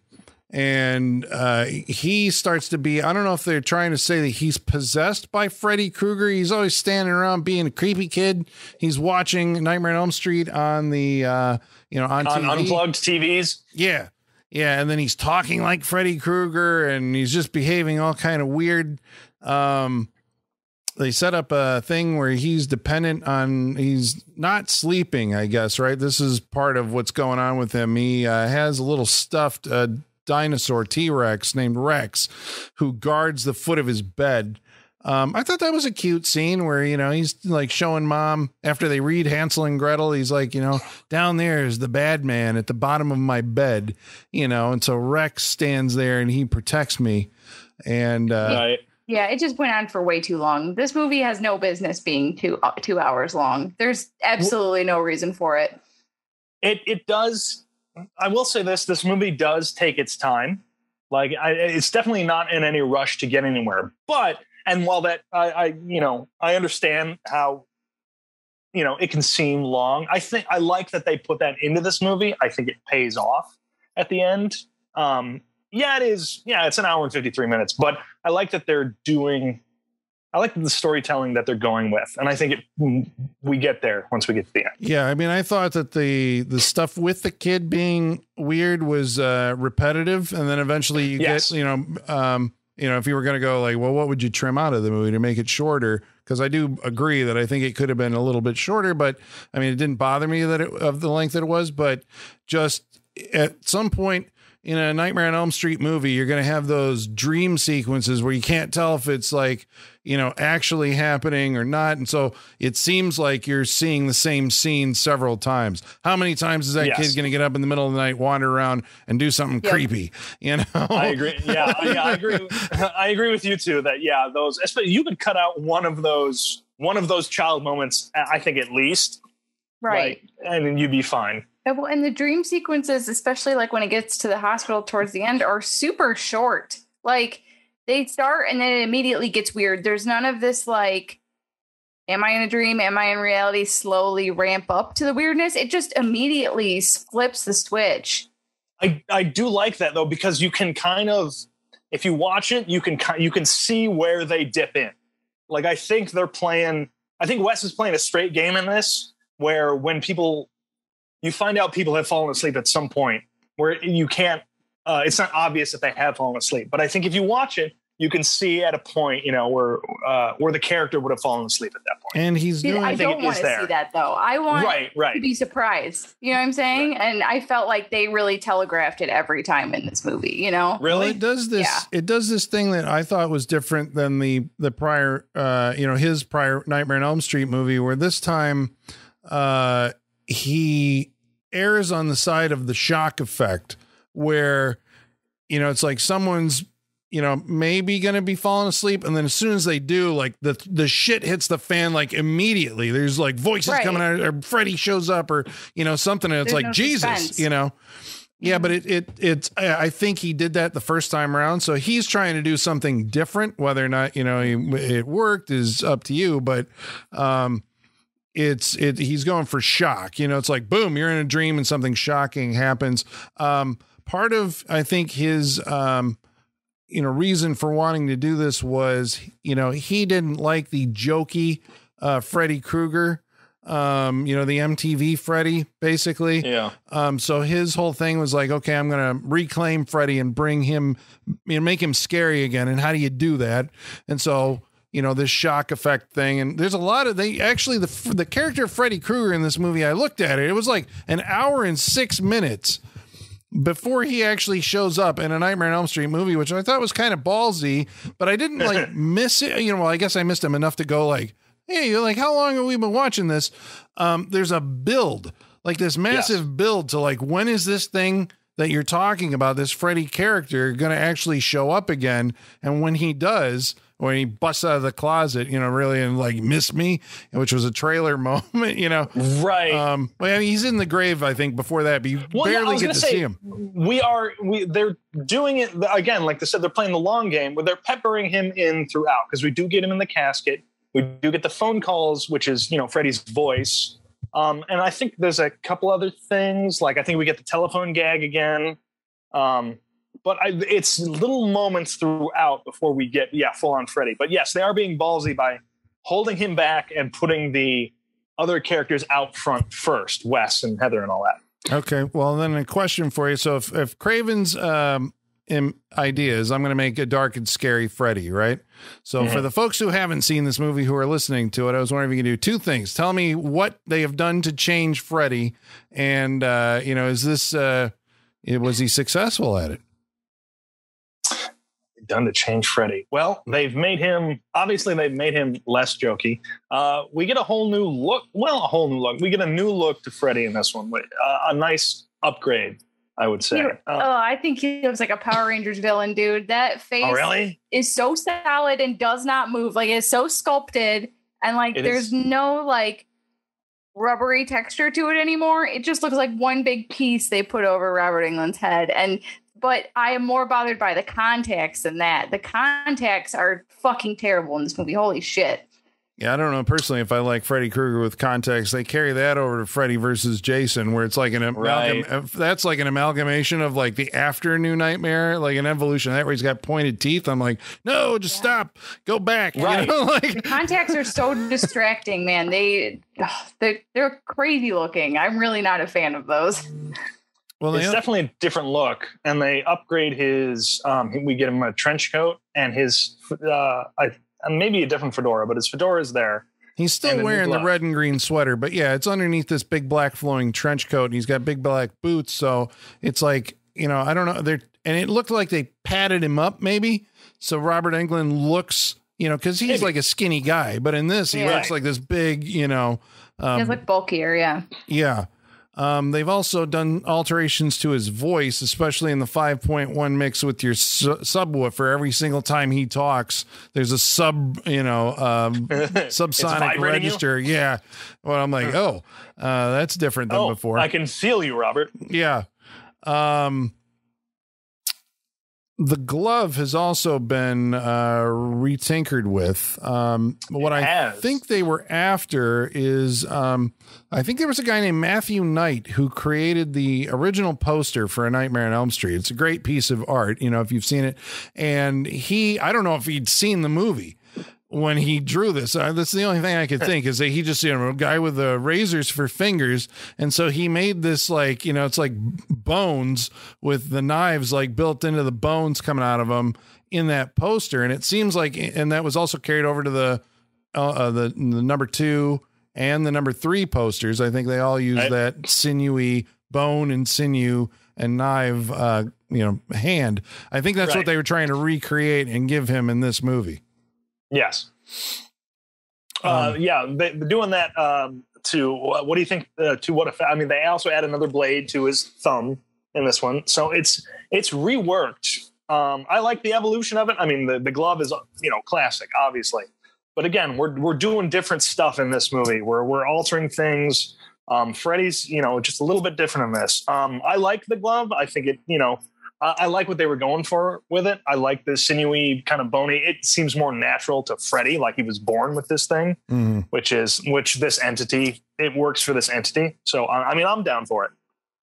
And uh, he starts to be. I don't know if they're trying to say that he's possessed by Freddy Krueger. He's always standing around being a creepy kid. He's watching Nightmare on Elm Street on the, uh, you know, on, On TV. unplugged TVs. Yeah. Yeah. And then he's talking like Freddy Krueger and he's just behaving all kind of weird. Um, they set up a thing where he's dependent on, he's not sleeping, I guess, right? This is part of what's going on with him. He uh, has a little stuffed uh, dinosaur T Rex named Rex who guards the foot of his bed. Um, I thought that was a cute scene where, you know, he's like showing mom after they read Hansel and Gretel. He's like, you know, down there is the bad man at the bottom of my bed, you know, and so Rex stands there and he protects me. And, uh, right. yeah it just went on for way too long this movie has no business being two uh, two hours long there's absolutely no reason for it It it does. I will say this: this movie does take its time. Like I, it's definitely not in any rush to get anywhere. But and while that I, I you know I understand how you know it can seem long. I think I like that they put that into this movie. I think it pays off at the end. Um, yeah, it is. Yeah, it's an hour and fifty three minutes. But I like that they're doing. I like the storytelling that they're going with, and I think it we get there once we get to the end. Yeah, I mean, I thought that the the stuff with the kid being weird was uh, repetitive, and then eventually you Yes. get, you know, um, you know, if you were going to go like, well, what would you trim out of the movie to make it shorter? because I do agree that I think it could have been a little bit shorter, but I mean, it didn't bother me that it of the length that it was, but just at some point in a Nightmare on Elm Street movie, you're going to have those dream sequences where you can't tell if it's like, you know, actually happening or not. And so it seems like you're seeing the same scene several times. How many times is that Yes. kid going to get up in the middle of the night, wander around, and do something Yep. creepy? You know, I agree. Yeah, I- yeah, I agree. [laughs] I agree with you too. That yeah, those. Especially you could cut out one of those one of those child moments. I think at least, Right. like, and then you'd be fine. And well, and the dream sequences, especially like when it gets to the hospital towards the end, are super short. Like they start and then it immediately gets weird. There's none of this like, am I in a dream? Am I in reality? Slowly ramp up to the weirdness. It just immediately flips the switch. I I do like that though because you can kind of if you watch it, you can you can see where they dip in. Like I think they're playing. I think Wes is playing a straight game in this, where when people you find out people have fallen asleep at some point, where you can't. Uh, it's not obvious that they have fallen asleep, but I think if you watch it, you can see at a point, you know, where uh, where the character would have fallen asleep at that point. and he's See, doing. I think don't want to there. see that though. I want Right, to right. be surprised. You know what I'm saying? And I felt like they really telegraphed it every time in this movie. You know? Well, Really? it does this. Yeah. It does this thing that I thought was different than the the prior, uh, you know, his prior Nightmare on Elm Street movie, where this time, uh, he errs on the side of the shock effect, where, you know, it's like someone's, you know, maybe gonna be falling asleep, and then as soon as they do, like the the shit hits the fan like immediately. There's like voices Right. coming out, or Freddy shows up, or you know something, and it's There's like no Jesus, suspense. you know. Yeah, but it it it's I I think he did that the first time around, so he's trying to do something different. Whether or not you know it worked is up to you, but um, it's it he's going for shock. You know, it's like boom, you're in a dream and something shocking happens. Um, part of I think his um, you know reason for wanting to do this was you know he didn't like the jokey uh, Freddy Krueger. Um, you know the MTV Freddy, basically. Yeah. Um, so his whole thing was like, okay, I'm going to reclaim Freddy and bring him, you know, make him scary again. And how do you do that? And so, you know, this shock effect thing. And there's a lot of they actually the the character of Freddy Krueger in this movie. I looked at it; it was like an hour and six minutes before he actually shows up in a Nightmare on Elm Street movie, which I thought was kind of ballsy. But I didn't like [laughs] miss it. You know, well, I guess I missed him enough to go like, hey, you're like, how long have we been watching this? Um, there's a build, like this massive build to like, when is this thing that you're talking about, this Freddy character, going to actually show up again? And when he does, when he busts out of the closet, you know, really, and like, miss me, which was a trailer [laughs] moment, you know. Right. Um, well, I mean, he's in the grave, I think, before that, but you Well, yeah, barely was get to say, see him. we are we they're doing it again like they said they're playing the long game where they're peppering him in throughout because we do get him in the casket we do get the phone calls which is you know freddy's voice um, and i think there's a couple other things like i think we get the telephone gag again um, but I, it's little moments throughout before we get yeah full on freddy but yes they are being ballsy by holding him back and putting the other characters out front first wes and heather and all that Okay. Well, then a question for you. So if, if Craven's um, im- idea is I'm going to make a dark and scary Freddy, right? So for the folks who haven't seen this movie who are listening to it, I was wondering if you can do two things. Tell me what they have done to change Freddy. And, uh, you know, is this, uh, it- was he successful at it? Done to change Freddy? Well, they've made him obviously they've made him less jokey. Uh, we get a whole new look. Well, a whole new look. We get a new look to Freddy in this one. Uh, a nice upgrade, I would say. He- Uh, oh, I think he looks like a Power Rangers villain, dude. That face oh, really? is so solid and does not move. Like it's so sculpted and like It there's is. no like rubbery texture to it anymore. It just looks like one big piece they put over Robert Englund's head. And but I am more bothered by the contacts than that. The contacts are fucking terrible in this movie. Holy shit. Yeah, I don't know personally if I like Freddy Krueger with context. They carry that over to Freddy versus Jason, where it's like an amalgam. Right. Uh, that's like an amalgamation of like the after New Nightmare, like an evolution of that where he's got pointed teeth. I'm like, no, just Yeah. stop, go back. You Right. know, [laughs] like Contacts are so distracting, man. They they're, they're crazy looking. I'm really not a fan of those. Well, It's definitely a different look, and they upgrade his. Um, we get him a trench coat and his. Uh, I maybe a different fedora, but his fedora is there. He's still And a new wearing the glove. red and green sweater, but yeah, it's underneath this big black flowing trench coat, and he's got big black boots. So it's like you know, I don't know. They're and it looked like they padded him up, maybe. So Robert Englund looks, you know, because he's like a skinny guy, but in this, he Yeah. looks like this big, you know, um, He's like bulkier, yeah. yeah. Um, they've also done alterations to his voice, especially in the 5.1 mix with your su- subwoofer. Every single time he talks, there's a sub, you know, um, [laughs] subsonic vibrating you? register. Yeah. Well, I'm like, oh, uh, that's different than oh, before. I can feel you, Robert. Yeah. Um the glove has also been uh retinkered with. Um what I think they were after is um I think there was a guy named Matthew Knight who created the original poster for A Nightmare on Elm Street. It's a great piece of art, you know, if you've seen it. And he I don't know if he'd seen the movie when he drew this. Uh, that's the only thing I could think is that he just, you know, a guy with the razors for fingers. And so he made this like, you know, it's like bones with the knives like built into the bones coming out of them in that poster. And it seems like, and that was also carried over to the, uh, uh, the, the number two and the number three posters. I think they all use Right. that sinewy bone and sinew and knife, uh, you know, hand. I think that's what they were trying to recreate and give him in this movie. Yes. Uh, Um, yeah, they, they're doing that um, to what do you think? Uh, to what effect? I mean, they also add another blade to his thumb in this one, so it's it's reworked. Um, I like the evolution of it. I mean, the, the glove is you know classic, obviously, but again, we're we're doing different stuff in this movie. We're we're altering things. Um, Freddy's, you know, just a little bit different in this. Um, I like the glove. I think it, you know, I, I like what they were going for with it. I like the sinewy kind of bony. It seems more natural to Freddy, like he was born with this thing, mhm. which is which this entity. It works for this entity. So I, I mean, I'm down for it.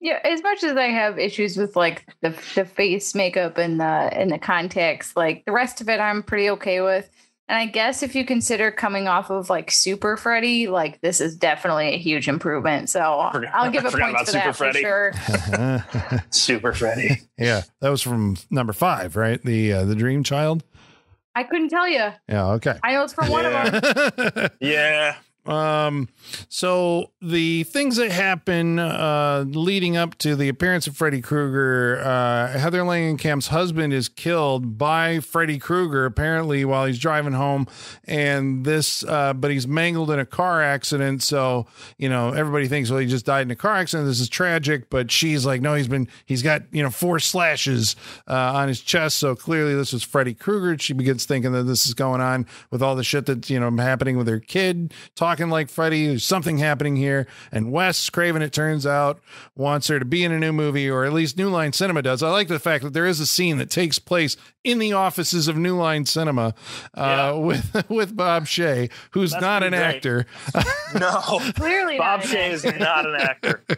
Yeah, as much as I have issues with like the the face makeup and the and the contacts, like the rest of it, I'm pretty okay with. And I guess if you consider coming off of like Super Freddy, like this is definitely a huge improvement. So Forgot- I'll give I it forgot points for about that Super for sure. [laughs] Super Freddy. [laughs] yeah, that was from number five, right? The uh, the Dream Child. I couldn't tell you. Yeah, okay. I know it's from one of them. [laughs] Yeah. Um, so the things that happen uh, leading up to the appearance of Freddy Krueger, uh, Heather Langenkamp's husband is killed by Freddy Krueger apparently while he's driving home, and this, uh, but he's mangled in a car accident. So you know everybody thinks, well, he just died in a car accident. This is tragic, but she's like, no, he's been, he's got you know four slashes uh, on his chest. So clearly this was Freddy Krueger. She begins thinking that this is going on with all the shit that's you know happening with her kid like Freddy. There's something happening here. And Wes Craven, it turns out, wants her to be in a new movie, or at least New Line Cinema does. I like the fact that there is a scene that takes place in the offices of New Line Cinema uh, Yeah. with [laughs] with Bob Shaye, who's That's not an great. actor. [laughs] No. Clearly, Bob not an Shaye is not an actor. [laughs]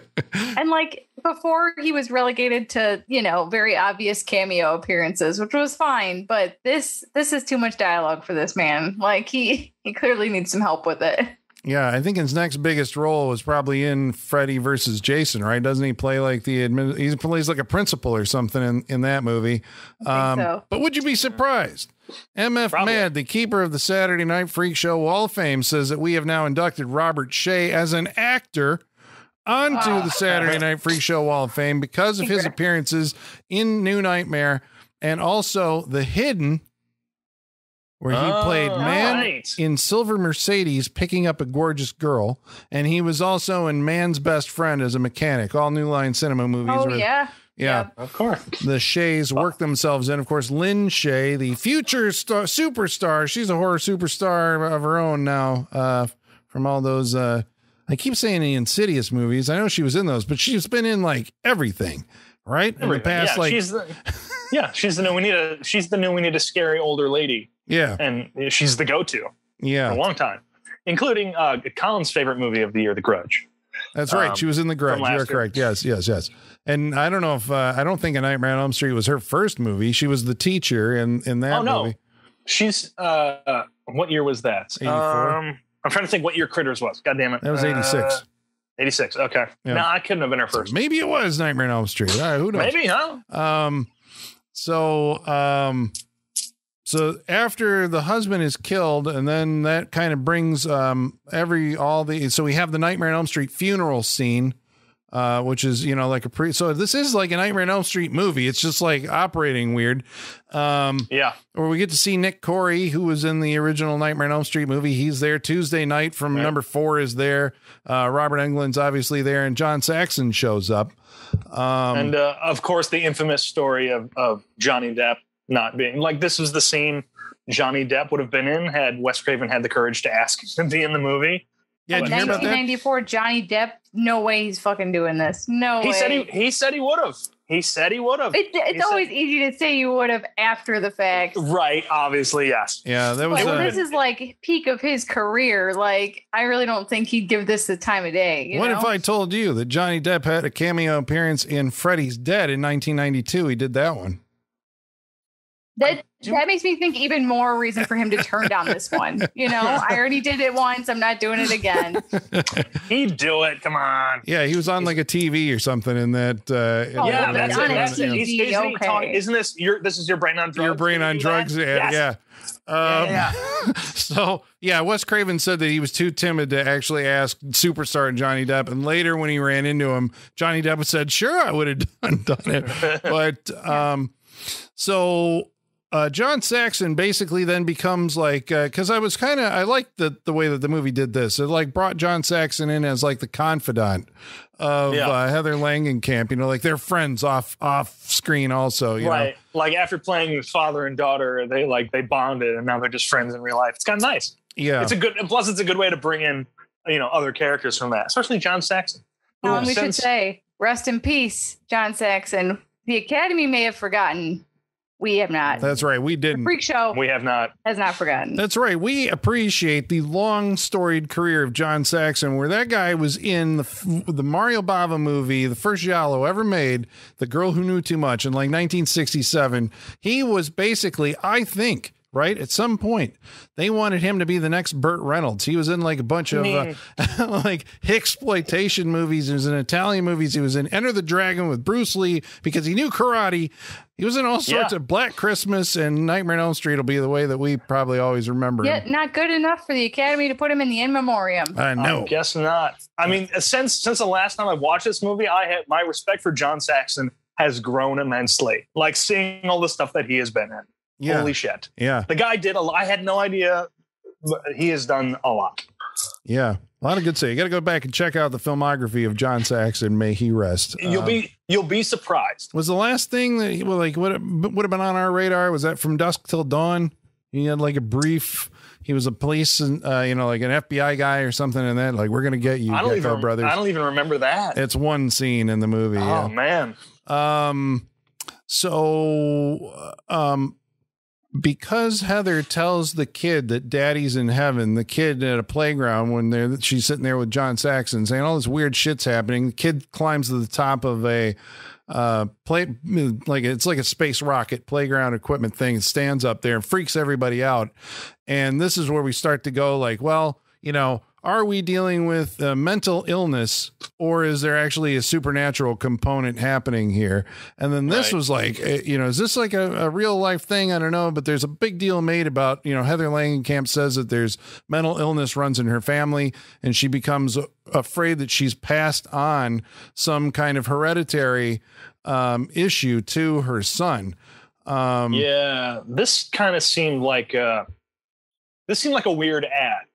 And like before, he was relegated to you know very obvious cameo appearances, which was fine. But this this is too much dialogue for this man. Like he he clearly needs some help with it. Yeah, I think his next biggest role was probably in Freddy versus Jason, right? Doesn't he play like the admin? He plays like a principal or something in, in that movie. Um, so. But would you be surprised? MF Probably. Mad, the keeper of the Saturday Night Freak Show Wall of Fame, says that we have now inducted Robert Shaye as an actor onto Wow. the Saturday Night Freak Show Wall of Fame because of his appearances in New Nightmare and also The Hidden, where he played Oh, Man right. in Silver Mercedes picking up a gorgeous girl, and he was also in Man's Best Friend as a mechanic. All New Line Cinema movies. Oh where- yeah, yeah. Of course. The Shayes work themselves in. Of course, Lin Shaye, the future star, superstar. She's a horror superstar of her own now. Uh, from all those, uh, I keep saying the Insidious movies. I know she was in those, but she's been in like everything, right? In the past, yeah, like she's the, yeah, she's the new. We need a. She's the new. We need a scary older lady, yeah, and she's the go-to Yeah. for a long time, including uh, Colin's favorite movie of the year, The Grudge. That's right. um, she was in the Grudge. last You're year. correct. Yes, yes, yes. And I don't know if uh, I don't think A Nightmare on Elm Street was her first movie. She was the teacher in in that Oh, no. movie. She's uh, uh, what year was that? 84. Um, I'm trying to think what year Critters was. God damn it, That was Uh, 86. 86. Okay. Yeah. No, I couldn't have been her So first. maybe it was Nightmare on Elm Street. All right, who knows? Maybe, huh? Um, so um, so after the husband is killed, and then that kind of brings um, every all the so we have the Nightmare on Elm Street funeral scene, uh, which is you know like a pre. So this is like a Nightmare on Elm Street movie. It's just like operating weird. Um, Yeah. or we get to see Nick Corri, who was in the original Nightmare on Elm Street movie. He's there Tuesday Knight from Right. number four is there. Uh, Robert Englund's obviously there, and John Saxon shows up. Um, and uh, of course, the infamous story of, of Johnny Depp not being like this was the scene Johnny Depp would have been in had Wes Craven had the courage to ask him to be in the movie. yeah, did you hear about that? 1994, Johnny Depp. No way he's fucking doing this. No He way. said he he said he would have. He said he would have. It, He it's said- always easy to say you would have after the fact. right. Obviously, yes. Yeah, that was. Like, uh, this is like peak of his career. Like, I really don't think he'd give this the time of day. You what know? if I told you that Johnny Depp had a cameo appearance in Freddy's Dead in 1992? He did that one. That that makes me think even more reason for him to turn down this one. You know, I already did it once. I'm not doing it again. [laughs] He'd do it. Come on. Yeah, he was on like a TV or something in that. Uh, in Oh, yeah, that's on a That's. TV, He's, isn't, he okay. talking- isn't this your this is your brain on drugs? your brain on You do that? drugs. Yeah, Yes. yeah. Um, Yeah, [laughs] so yeah, Wes Craven said that he was too timid to actually ask superstar Johnny Depp, and later when he ran into him, Johnny Depp said, "Sure, I would have done, [laughs] done it." but um, so uh, John Saxon basically then becomes like because I was kind of I liked the the way that the movie did this. It like brought John Saxon in as like the confidant of Yeah. uh, Heather Langenkamp. You know, like they're friends off off screen also. You know? Like after playing with father and daughter, they like they bonded, and now they're just friends in real life. It's kind of nice. Yeah. It's a good. And plus, it's a good way to bring in you know other characters from that, especially John Saxon. Um, we should say, rest in peace, John Saxon. The Academy may have forgotten. We have not. That's right. We didn't. Freak Show we have not. has not forgotten. That's right. We appreciate the long storied career of John Saxon, where that guy was in the the Mario Bava movie, the first Giallo ever made, The Girl Who Knew Too Much in like 1967. He was basically, I think, right at some point they wanted him to be the next Burt Reynolds. He was in like a bunch of uh, [laughs] like exploitation movies. He was in Italian movies. He was in Enter the Dragon with Bruce Lee because he knew karate. He was in all sorts Yeah. of Black Christmas and Nightmare on Elm Street will be the way that we probably always remember him. Yet not good enough for the Academy to put him in the in memoriam. I I know. guess not. I mean, since since the last time I watched this movie, I had my respect for John Saxon has grown immensely. Like seeing all the stuff that he has been in. Yeah. Holy shit! yeah. The guy did a lot. I had no idea. He has done a lot. Yeah. A lot of good stuff. You got to go back and check out the filmography of John Saxon. May he rest. You'll Um, be you'll be surprised. Was the last thing that he, well, like would would have been on our radar? Was that from dusk till dawn? He had like a brief. He was a police and uh, you know like an FBI guy or something, and that like we're gonna get you, I don't Gecko even. brothers. I don't even remember that. it's one scene in the movie. oh man. Um. So, um, because Heather tells the kid that daddy's in heaven, the kid at a playground when they're she's sitting there with John Saxon saying all this weird shit's happening. The kid climbs to the top of a uh play like it's like a space rocket playground equipment thing stands up there and freaks everybody out and this is where we start to go like well you know are we dealing with uh, mental illness or is there actually a supernatural component happening here? And then this Right. was like uh, you know is this like a, a real life thing? I don't know but there's a big deal made about you know heather langenkamp says that there's mental illness runs in her family and she becomes afraid that she's passed on some kind of hereditary um, issue to her son. Um, Yeah, this kind of seemed like uh this seemed like a weird ad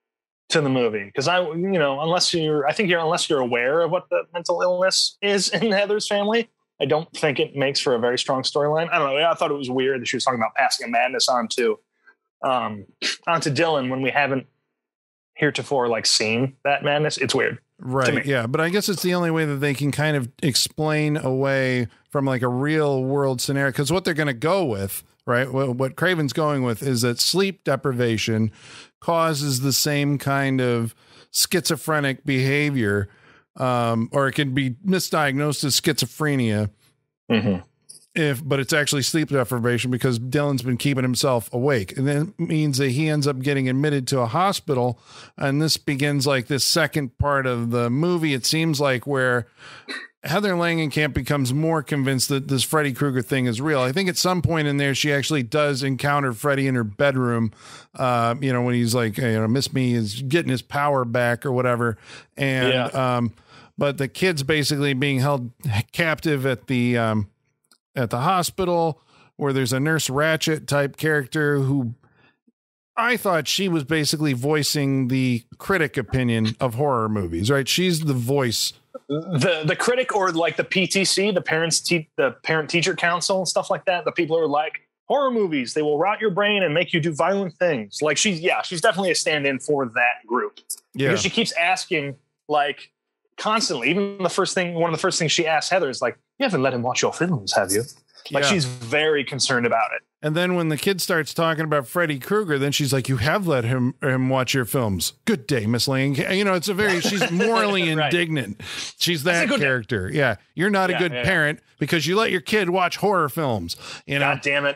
to the movie because I, you know, unless you're, I think you're, unless you're aware of what the mental illness is in [laughs] Heather's family, I don't think it makes for a very strong storyline. I don't know. I thought it was weird that she was talking about passing a madness on to, um, onto Dylan when we haven't heretofore like seen that madness. It's weird. Right. Yeah. But I guess it's the only way that they can kind of explain away from like a real world scenario. Because what they're going to go with, right? What, what Craven's going with is that sleep deprivation causes the same kind of schizophrenic behavior, um, or it can be misdiagnosed as schizophrenia Mm-hmm. If but it's actually sleep deprivation because Dylan's been keeping himself awake and that means that he ends up getting admitted to a hospital and this begins like this second part of the movie it seems like where Heather Langenkamp becomes more convinced that this Freddy Krueger thing is real. I think at some point in there, she actually does encounter Freddy in her bedroom. Uh, you know, when he's like, you know, Miss Me is getting his power back or whatever. And, Yeah. um, but the kid's basically being held captive at the, um, at the hospital where there's a nurse Ratched type character who I thought she was basically voicing the critic opinion of horror movies, right? She's the voice. the the critic or like the PTC, the parents te- the parent teacher council and stuff like that. The people who are like horror movies, they will rot your brain and make you do violent things. Like she's yeah, she's definitely a stand-in for that group Yeah. because she keeps asking like constantly. Even the first thing, one of the first things she asks Heather is like, "You haven't let him watch your films, have you?" Like Yeah. she's very concerned about it. And then when the kid starts talking about Freddy Krueger, then she's like, "You have let him him watch your films. Good day, Miss Lane." You know, it's a very she's [laughs] morally Right. indignant. She's that good day. character. Yeah, you're not a good yeah, yeah. parent because you let your kid watch horror films. You know, God damn it!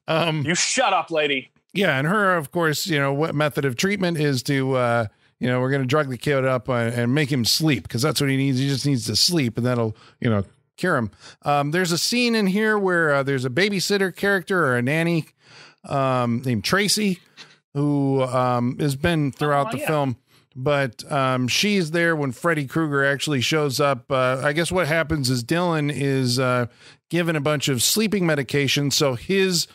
[laughs] um, You shut up, lady. yeah, and her, of course, you know, what method of treatment is to, uh, you know, we're going to drug the kid up and make him sleep because that's what he needs. He just needs to sleep, and that'll, you know, cure him. Um, there's a scene in here where uh, there's a babysitter character or a nanny um, named Tracy who um, has been throughout Oh, the yeah. film. But um, she's there when Freddy Krueger actually shows up. Uh, I guess what happens is Dylan is uh, given a bunch of sleeping medication, so his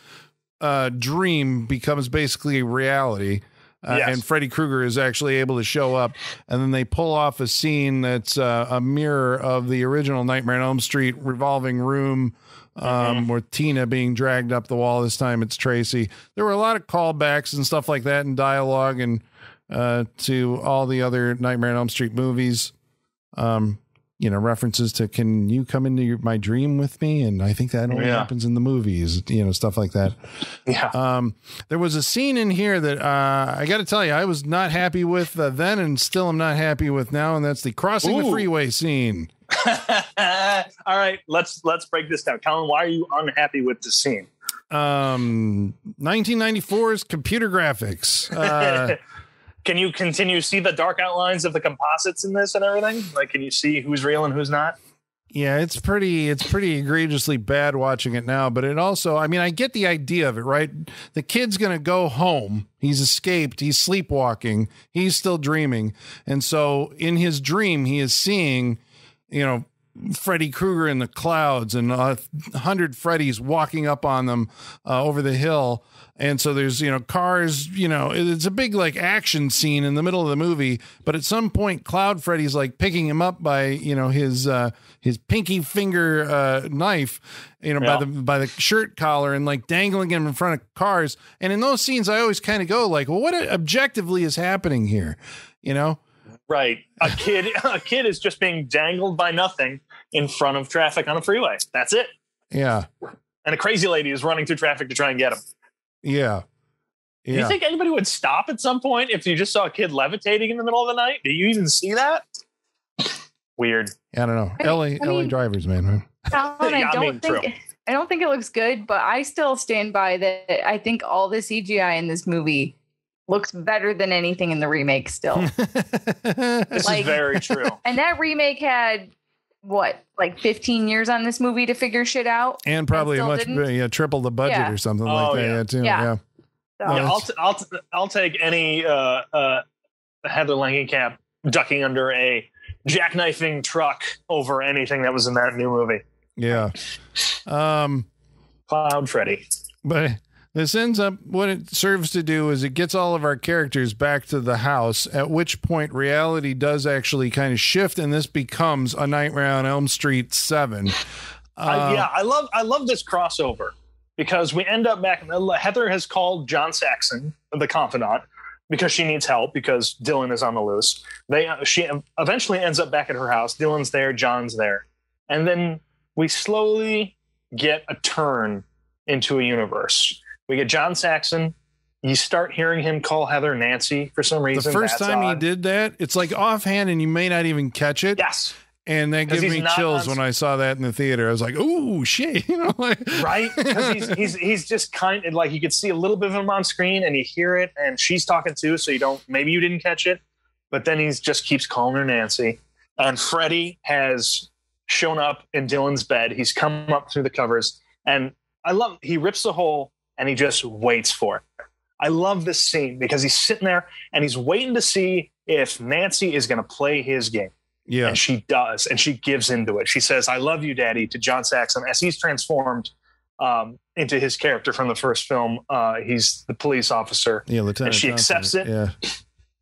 uh, dream becomes basically a reality. Uh, Yes. And Freddy Krueger is actually able to show up, and then they pull off a scene that's uh, a mirror of the original Nightmare on Elm Street revolving room, um, with Tina being dragged up the wall. This time it's Tracy. There were a lot of callbacks and stuff like that, and dialogue, and uh, to all the other Nightmare on Elm Street movies. Um, you know, references to "Can you come into your, my dream with me?" And I think that only Yeah. happens in the movies. You know, stuff like that. Yeah. Um, there was a scene in here that uh, I got to tell you, I was not happy with uh, then, and still i'm not happy with now, and that's the crossing the freeway scene. [laughs] All right, let's let's break this down. Colin, why are you unhappy with the scene? Um, 1994's computer graphics. Uh, [laughs] can you continue to see the dark outlines of the composites in this and everything? Like, can you see who's real and who's not? yeah, it's pretty, it's pretty egregiously bad watching it now. But it also, I mean, I get the idea of it, right? The kid's gonna go home. He's escaped. He's sleepwalking. He's still dreaming, and so in his dream, he is seeing, you know, Freddy Krueger in the clouds and a hundred Freddys walking up on them uh, over the hill. And so there's, you know, cars, you know, it's a big like action scene in the middle of the movie. But at some point, Cloud Freddy's like picking him up by, you know, his, uh, his pinky finger, uh, knife, you know, by the, by the shirt collar and like dangling him in front of cars. And in those scenes, I always kind of go like, well, what objectively is happening here? You know? Right. A kid [laughs] a kid is just being dangled by nothing in front of traffic on a freeway. That's it. Yeah. And a crazy lady is running through traffic to try and get him. Yeah. Do you think anybody would stop at some point if you just saw a kid levitating in the middle of the night? Do you even see that? Weird. I don't know. I- LA, I LA drivers, man. Colin, [laughs] Yeah, I I don't mean, think true. I don't think it looks good, but I still stand by that. I think all the CGI in this movie looks better than anything in the remake still. [laughs] This Like- is very true. [laughs] and that remake had what, like 15 years on this movie to figure shit out. and probably a much didn't? yeah, triple the budget Yeah. or something Oh, like that. yeah. Yeah, too. Yeah. Yeah. So, Yeah, I'll, t- I'll, t- I'll take any uh, uh, Heather Langenkamp ducking under a jackknifing truck over anything that was in that new movie. Yeah. Um, Cloud Freddy. but this ends up what it serves to do is it gets all of our characters back to the house, at which point reality does actually kind of shift, and this becomes a Nightmare on Elm Street seven. I, Uh, yeah, I love I love this crossover because we end up back. Heather has called John Saxon, the confidant, because she needs help because Dylan is on the loose. They she eventually ends up back at her house. Dylan's there, John's there, and then we slowly get a turn into a universe. We get John Saxon. You start hearing him call Heather Nancy for some reason. The first time he did that, it's like offhand, and you may not even catch it. yes, And that gives me chills when I saw that in the theater. I was like, "Ooh, shit!" [laughs] You know, like right? Because he's, [laughs] he's he's just kind of like you could see a little bit of him on screen, and you hear it, and she's talking too, so you don't maybe you didn't catch it, but then he just keeps calling her Nancy, and Freddy has shown up in Dylan's bed. He's come up through the covers, and I love. He rips the hole and he just waits for it. I love this scene because he's sitting there and he's waiting to see if Nancy is going to play his game. Yeah. And she does, and she gives into it. She says, "I love you, Daddy," to John Saxon as he's transformed um, into his character from the first film. Uh, he's the police officer, Yeah, Lieutenant. And she Johnson. accepts it? Yeah.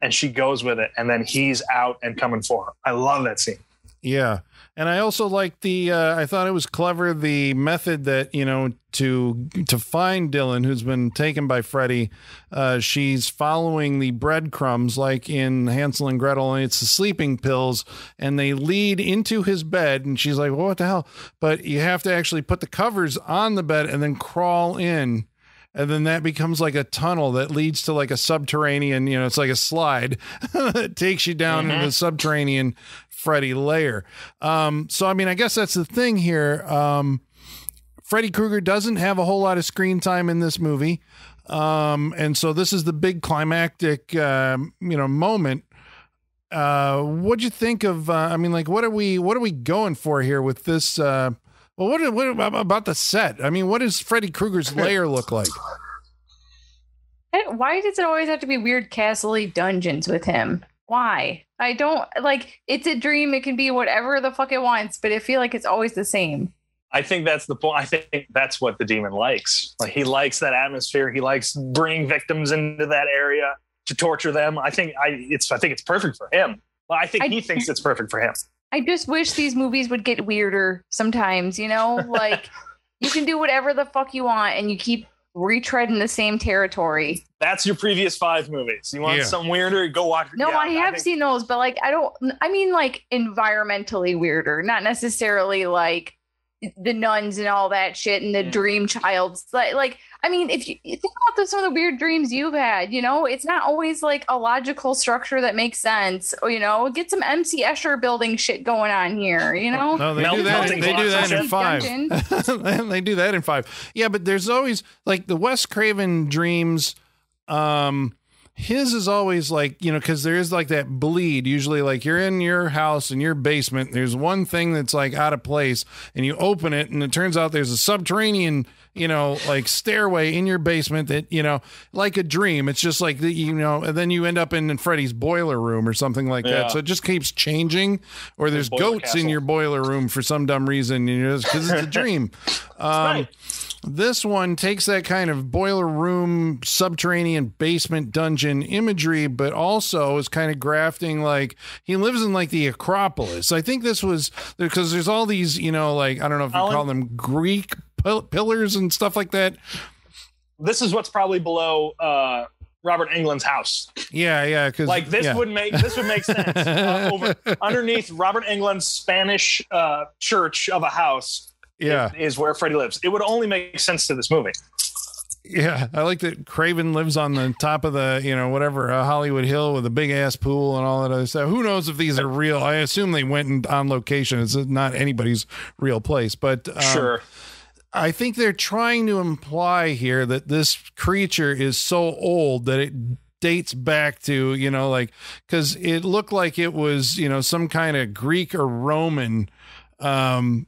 and she goes with it. And then he's out and coming for her. I love that scene. Yeah. And I also like the uh, I thought it was clever the method that, you know, to to find Dylan who's been taken by Freddy, uh, she's following the breadcrumbs like in Hansel and Gretel and it's the sleeping pills and they lead into his bed and she's like, well, "What the hell?" But you have to actually put the covers on the bed and then crawl in and then that becomes like a tunnel that leads to like a subterranean you know it's like a slide [laughs] that takes you down into the subterranean freddy layer. Um so i mean i guess that's the thing here. Um freddy krueger doesn't have a whole lot of screen time in this movie. Um and so this is the big climactic um you know moment. Uh what'd you think of uh, i mean like what are we what are we going for here with this uh well, what, what about- about the set? I mean, what does Freddy Krueger's [laughs] lair look like? Why does it always have to be weird castle dungeons with him? Why? I don't like it's a dream. It can be whatever the fuck it wants, but I feel like it's always the same. I think that's the point. I think that's what the demon likes. Like he likes that atmosphere. He likes bringing victims into that area to torture them. I think I it's I think it's perfect for him. Well, I think I- he thinks it's perfect for him. I just wish these movies would get weirder sometimes, you know? [laughs] Like you can do whatever the fuck you want and you keep retreading the same territory. That's your previous five movies. You want Yeah. something weirder? Go watch. No, yeah, I have think- seen those, but like I don't I mean like environmentally weirder, not necessarily like the nuns and all that shit and the Mm. dream childs like like I mean if you, you think about the, some of the weird dreams you've had, you know, it's not always like a logical structure that makes sense. Or you know, get some MC Escher building shit going on here, you know? No, they Melt- do that. They do that in five. [laughs] [laughs] They do that in five. Yeah, but there's always like the Wes Craven dreams. Um, his is always like you know because there is like that bleed. Usually, like you're in your house in your basement. There's one thing that's like out of place, and you open it, and it turns out there's a subterranean you know, like stairway in your basement that, you know, like a dream. It's just like the, you know, and then you end up in, in Freddy's boiler room or something like Yeah. that. So it just keeps changing. Or there's goats in your boiler room for some dumb reason, you know, because it's a [laughs] dream. Um. This one takes that kind of boiler room, subterranean basement dungeon imagery, but also is kind of grafting like he lives in like the Acropolis. I think this was because there's all these, you know, like I don't know if you Alan? call them Greek pil- pillars and stuff like that. This is what's probably below uh, Robert Englund's house. Yeah, yeah. Because Like this yeah. would make this would make sense. [laughs] Uh, over underneath Robert Englund's Spanish uh, church of a house yeah, is where Freddy lives. It would only make sense to this movie. yeah. I like that Craven lives on the top of the, you know, whatever uh, Hollywood Hill with a big ass pool and all that other stuff. Who knows if these are real? I assume they went in, on location. It's not anybody's real place, but um, Sure. I think they're trying to imply here that this creature is so old that it dates back to, you know, like, because it looked like it was, you know, some kind of Greek or Roman um,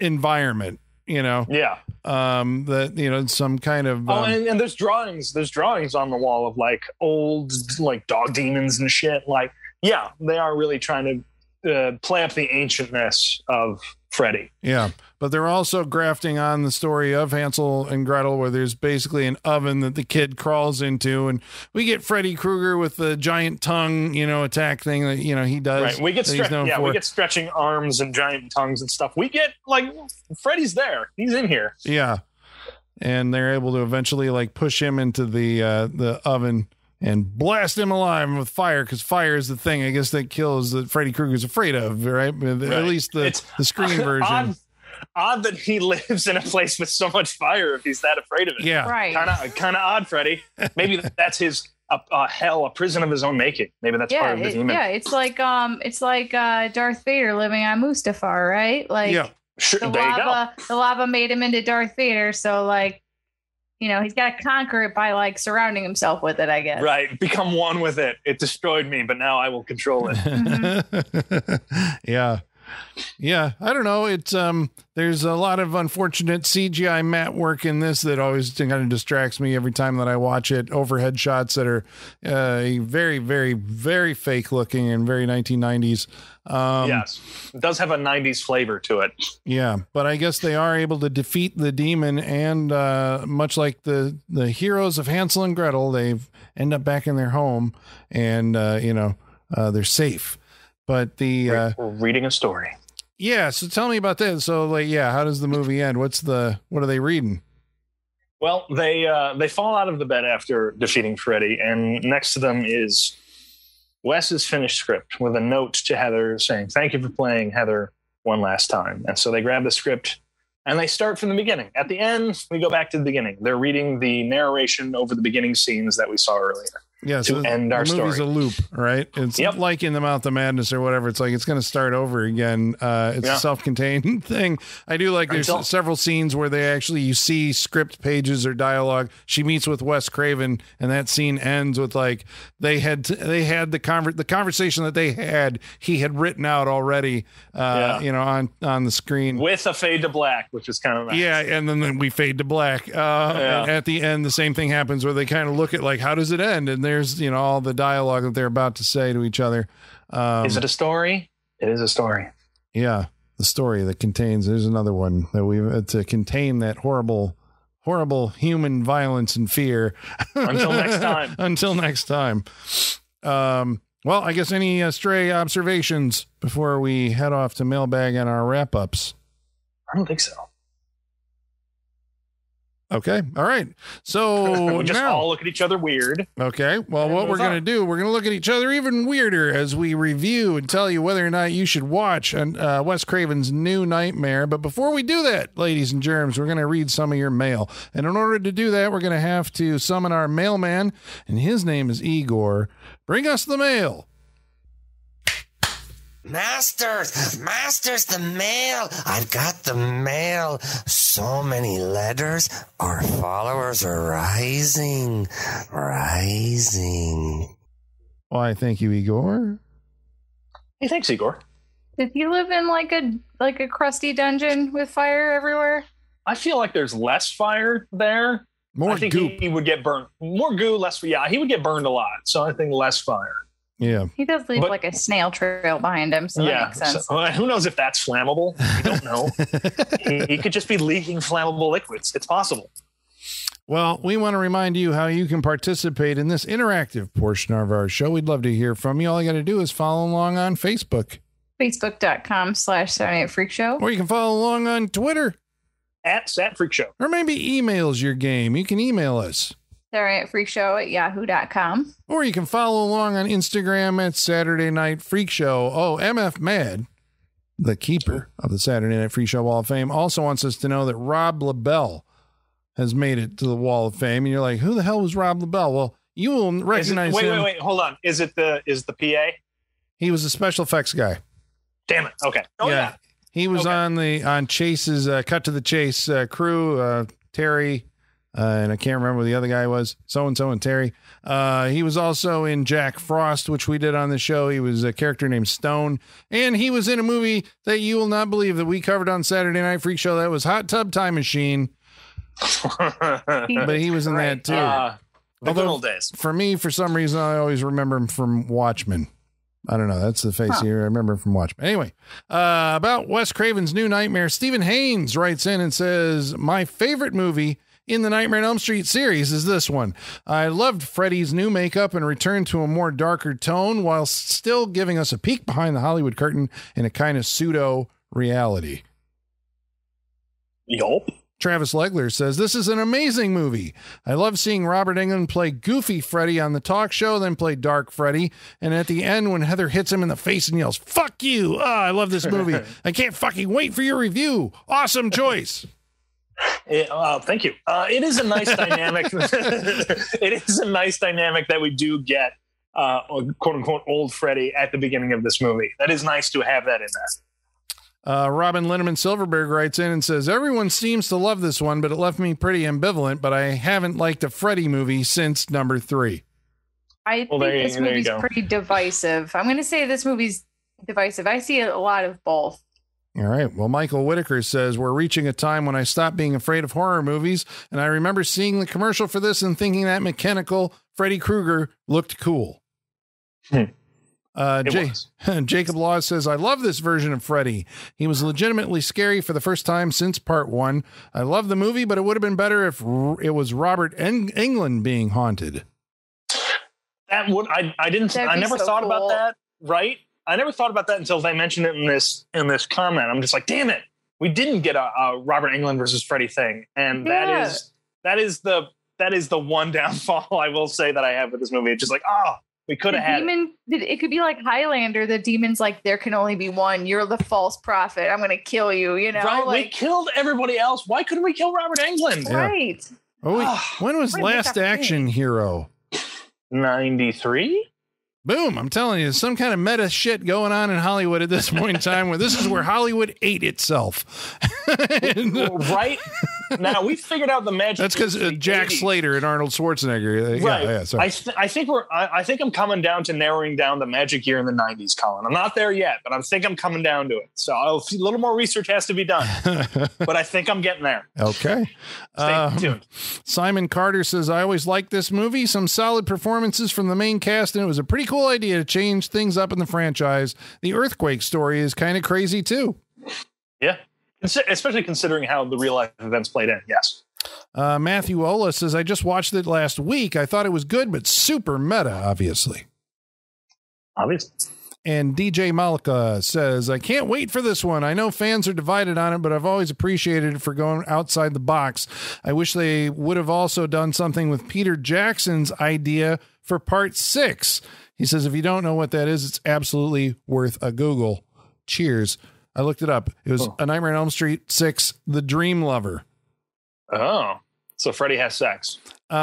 environment, you know, Yeah. um, that, you know, some kind of. Oh, Um, and, and there's drawings. There's drawings on the wall of like old like dog demons and shit. Like, yeah, they are really trying to uh, play up the ancientness of Freddy. Yeah, but they're also grafting on the story of Hansel and Gretel, where there's basically an oven that the kid crawls into, and we get Freddy Krueger with the giant tongue, you know, attack thing that you know he does. Right. We get stre- yeah, we get stretching arms and giant tongues and stuff. We get like Freddy's there. He's in here. yeah, and they're able to eventually like push him into the uh, the oven and blast him alive with fire because fire is the thing I guess that kills that Freddy Krueger's afraid of, right? At least the It's the screen [laughs] version. Odd, odd that he [laughs] lives in a place with so much fire if he's that afraid of it. Yeah, Right. Kind of kind of odd, Freddy. Maybe [laughs] that's his a, a hell, a prison of his own making. Maybe that's yeah, part of the it- demon. yeah, it's like um, it's like uh, Darth Vader living on Mustafar, right? Like yeah. Sure, the there you go. lava, the lava made him into Darth Vader. So like, you know, he's got to conquer it by like surrounding himself with it, I guess. Right. Become one with it. It destroyed me, but now I will control it. [laughs] yeah. Yeah, I don't know. It's um there's a lot of unfortunate CGI mat work in this that always kind of distracts me every time that I watch it. Overhead shots that are uh, very very very fake looking and very 1990s. Um yes. It does have a 90s flavor to it. yeah, but I guess they are able to defeat the demon and uh much like the the heroes of Hansel and Gretel, they end up back in their home and uh you know, uh they're safe. But the uh We're reading a story. Yeah, so tell me about that. So like yeah, how does the movie end? What's the what are they reading? Well, they uh, they fall out of the bed after defeating Freddy, and next to them is Wes's finished script with a note to Heather saying, "Thank you for playing Heather one last time." And so they grab the script and they start from the beginning. At the end, we go back to the beginning. They're reading the narration over the beginning scenes that we saw earlier. Yeah, To end our the movie's story. a loop, right? It's Yep. like in the Mouth of Madness or whatever. It's like it's going to start over again. Uh, it's Yeah. a self-contained [laughs] thing. I do like there's Until- several scenes where they actually you see script pages or dialogue. She meets with Wes Craven, and that scene ends with like they had they had the conver- the conversation that they had. He had written out already, uh, Yeah. you know, on on the screen. With a fade to black, which is kind of nice. Yeah, and then, then we fade to black. Uh, Yeah. at the end, the same thing happens where they kind of look at like, how does it end? And there's you know all the dialogue that they're about to say to each other. Um, Is it a story? It is a story. yeah, the story that contains. There's another one that we uh, to contain that horrible, horrible human violence and fear. Until next time. [laughs] Until next time. Um. Well, I guess any uh, stray observations before we head off to mailbag and our wrap ups. I don't think so. Okay. All right. So we [laughs] just now, all look at each other weird. Okay. Well, what we're going to do, we're going to look at each other even weirder as we review and tell you whether or not you should watch uh, Wes Craven's new Nightmare. But before we do that, ladies and germs, we're going to read some of your mail. And in order to do that, we're going to have to summon our mailman, and his name is Igor. Bring us the mail. Masters, masters, the mail. I've got the mail. So many letters. Our followers are rising, rising. Why, thank you, Igor. Hey, thanks, Igor. Did you live in like a like a crusty dungeon with fire everywhere? I feel like there's less fire there. More I think goop. He, he would get burned. More goo, less. Yeah, he would get burned a lot. So I think less fire. Yeah. He does leave But- like a snail trail behind him, so that yeah. makes sense. So, uh, who knows if that's flammable? I don't know. [laughs] he, he could just be leaking flammable liquids. It's possible. Well, we want to remind you how you can participate in this interactive portion of our show. We'd love to hear from you. All you got to do is follow along on Facebook, Facebook.com slash Saturday Night Freak Show. or you can follow along on Twitter, At Sat Freak Show. or maybe emails your game. You can email us, Saturday Night Freak Show at yahoo.com. or you can follow along on Instagram at Saturday Night Freak Show. Oh, MF Mad, the keeper of the Saturday Night Freak Show Wall of Fame, also wants us to know that Rob LaBelle has made it to the Wall of Fame. And you're like, who the hell was Rob LaBelle? Well, you will Is it, recognize wait, him. wait, wait. wait, Hold on. Is it the is the PA? He was a special effects guy. Damn it. Okay. Oh yeah. He was Okay. on the on Chase's uh, Cut to the Chase uh, crew. Uh, Terry, uh, and I can't remember who the other guy was. So and so and Terry. Uh, he was also in Jack Frost, which we did on the show. He was a character named Stone, and he was in a movie that you will not believe that we covered on Saturday Night Freak Show. That was Hot Tub Time Machine, [laughs] but he was in that too. Uh, the good Although- old days. for me, for some reason, I always remember him from Watchmen. I don't know. That's the face Huh. here. I remember from Watchmen. Anyway, uh, about Wes Craven's new Nightmare, Stephen Haynes writes in and says, My favorite movie in the Nightmare on Elm Street series is this one. I loved Freddy's new makeup and return to a more darker tone while still giving us a peek behind the Hollywood curtain in a kind of pseudo reality. Yelp. Travis Legler says, This is an amazing movie. I love seeing Robert Englund play Goofy Freddy on the talk show, then play Dark Freddy. And at the end, when Heather hits him in the face and yells, Fuck you. Ah, I love this movie. [laughs] I can't fucking wait for your review. Awesome choice. It, uh, thank you. Uh, it is a nice dynamic. [laughs] it is a nice dynamic that we do get, uh, quote unquote, old Freddy at the beginning of this movie. That is nice to have that in there. Uh, Robin Linneman Silverberg writes in and says, Everyone seems to love this one, but it left me pretty ambivalent, but I haven't liked a Freddy movie since number three. I Well, think you- this movie's pretty divisive. I'm going to say this movie's divisive. I see a lot of both. All right. Well, Michael Whitaker says, We're reaching a time when I stopped being afraid of horror movies, and I remember seeing the commercial for this and thinking that mechanical Freddy Krueger looked cool. Hmm. Uh, It Jay- was. [laughs] Jacob Law says, I love this version of Freddy. He was legitimately scary for the first time since part one. I love the movie, but it would have been better if r- it was Robert Eng- Englund being haunted. That would I I didn't That'd I never so thought cool. about that. Right? I never thought about that until they mentioned it in this in this comment. I'm just like, damn it, we didn't get a, a Robert Englund versus Freddy thing, and Yeah. that is that is the that is the one [laughs] downfall I will say that I have with this movie. It's just like, oh, we could have had. it. demon, it could be like Highlander. The demon's like, there can only be one. You're the false prophet. I'm going to kill you. You know, Right? we killed everybody else. Why couldn't we kill Robert Englund? Yeah. right. Oh, wait, Ah, when was what a missed Last Action Hero? Ninety three. Boom, I'm telling you, some kind of meta shit going on in Hollywood at this point in time where this is where Hollywood ate itself. [laughs] right now, we figured out the magic. That's because uh, Jack 80s. Slater and Arnold Schwarzenegger. Right. yeah, sorry. I, th- I think we're. I, I think I'm coming down to narrowing down the magic year in the '90s, Colin. I'm not there yet, but I think I'm coming down to it. So I'll, a little more research has to be done, [laughs] but I think I'm getting there. okay. Stay Um, tuned. Simon Carter says, I always liked this movie. Some solid performances from the main cast, and it was a pretty cool idea to change things up in the franchise. The earthquake story is kind of crazy, too. Yeah, especially considering how the real life events played in. Yes. Uh, Matthew Ola says, I just watched it last week. I thought it was good, but super meta, obviously. Obviously. And DJ Malika says, I can't wait for this one. I know fans are divided on it, but I've always appreciated it for going outside the box. I wish they would have also done something with Peter Jackson's idea for part six. He says, if you don't know what that is, it's absolutely worth a Google. Cheers. I looked it up. It was Oh. A Nightmare on Elm Street 6, The Dream Lover. Oh, so Freddy has sex. Uh,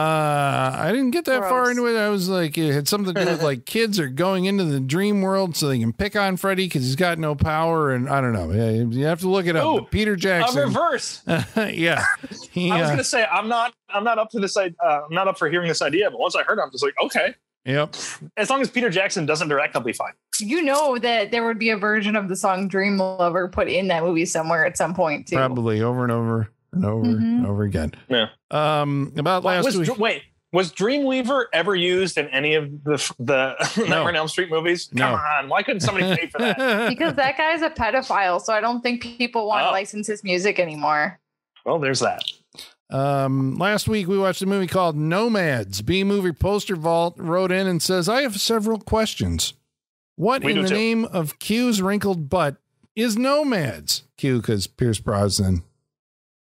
I didn't get that far into it. I was like, it had something to do with [laughs] like kids are going into the dream world so they can pick on Freddy because he's got no power, and I don't know. Yeah, you have to look it up. Ooh, But Peter A Jackson, reverse. [laughs] yeah, he, I was uh, gonna say I'm not. I'm not up to this. i- Uh, I'm not up for hearing this idea. But once I heard it, I'm just like, okay. Yep. As long as Peter Jackson doesn't direct, I'll be fine. You know that there would be a version of the song Dream Lover put in that movie somewhere at some point, too. Probably over and over and over Mhm. and over again. Yeah. Um, about last was, week. Wait, was Dreamweaver ever used in any of the the [laughs] Nightmare on Elm Street movies? No. Come on, why couldn't somebody pay for that? [laughs] Because that guy's a pedophile, so I don't think people want to Oh. license his music anymore. well, there's that. Um, last week we watched a movie called Nomads. B Movie Poster Vault wrote in and says, I have several questions. What We in the too. name of Q's wrinkled butt is Nomads? Q because Pierce Brosnan,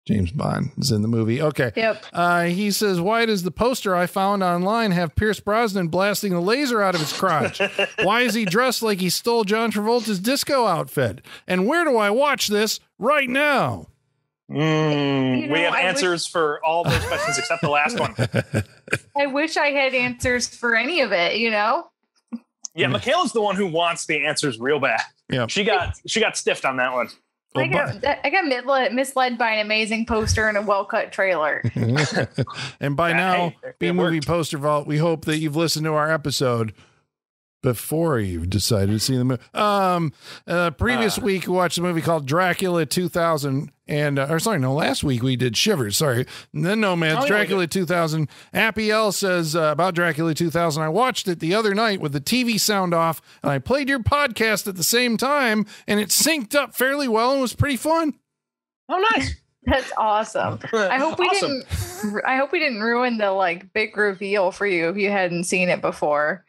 James Bond is in the movie. Okay. Yep. Uh, he says, Why does the poster I found online have Pierce Brosnan blasting a laser out of his crotch? [laughs] Why is he dressed like he stole John Travolta's disco outfit? And where do I watch this right now? Mm, You know, we have I answers for all those questions except the last one. [laughs] I wish I had answers for any of it, you know? Yeah, Michaela's the one who wants the answers real bad. Yeah. She got she got stiffed on that one. Well, I got, I got misled, misled by an amazing poster and a well cut trailer. [laughs] and by Yeah, now, hey, B Movie. Poster Vault, we hope that you've listened to our episode before you've decided to see the movie. Um, uh, previous Ah. week, we watched a movie called Dracula 2000. And, uh, or sorry, no, last week we did Shivers. Sorry. And then Nomads, Oh, yeah, Dracula 2000. Appy L says uh, about Dracula 2000. I watched it the other night with the TV sound off, and I played your podcast at the same time, and it synced up fairly well and was pretty fun. Oh, nice. [laughs] That's awesome. I hope we Awesome. didn't. I hope we didn't ruin the like big reveal for you if you hadn't seen it before.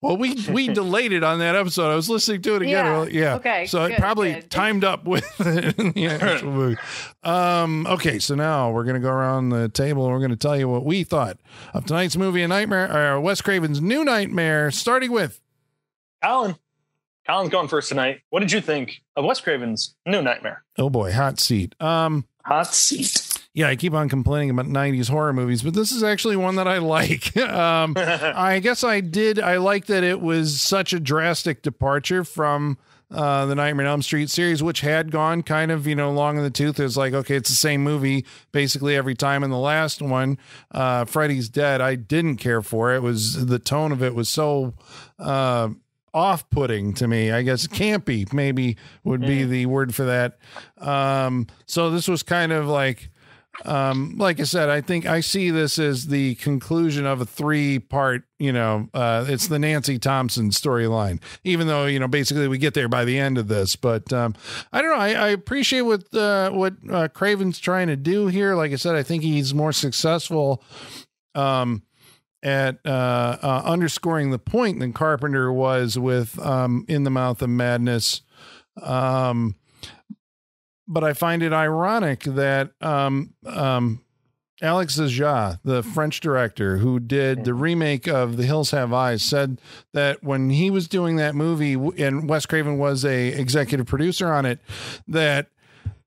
Well, we we [laughs] delayed it on that episode. I was listening to it again. Yeah. Well, yeah. Okay, So it probably good. timed up with [laughs] the actual movie. Um, okay, so now we're gonna go around the table and we're gonna tell you what we thought of tonight's movie, A Nightmare, or Wes Craven's New Nightmare, starting with Colin. Colin's going first tonight. What did you think of Wes Craven's New Nightmare? oh boy, hot seat. Um, Hot seat. Yeah, I keep on complaining about '90s horror movies, but this is actually one that I like. [laughs] um, [laughs] I guess I did. I like that it was such a drastic departure from uh, the Nightmare on Elm Street series, which had gone kind of, you know, long in the tooth. It's like, okay, it's the same movie basically every time. And the last one, uh, Freddy's Dead, I didn't care for. It was the tone of it was so uh, off putting to me. I guess campy maybe would be the word for that. Um, so this was kind of like, um, like I said, I think I see this as the conclusion of a three part, you know, uh, it's the Nancy Thompson storyline, even though, you know, basically we get there by the end of this, but, um, I don't know. I, I appreciate what, uh, what, uh, Craven's trying to do here. Like I said, I think he's more successful, um, at uh, uh, underscoring the point than Carpenter was with um, In the Mouth of Madness. Um, but I find it ironic that um, um, Alex Aja, the French director who did the remake of The Hills Have Eyes, said that when he was doing that movie and Wes Craven was a executive producer on it, that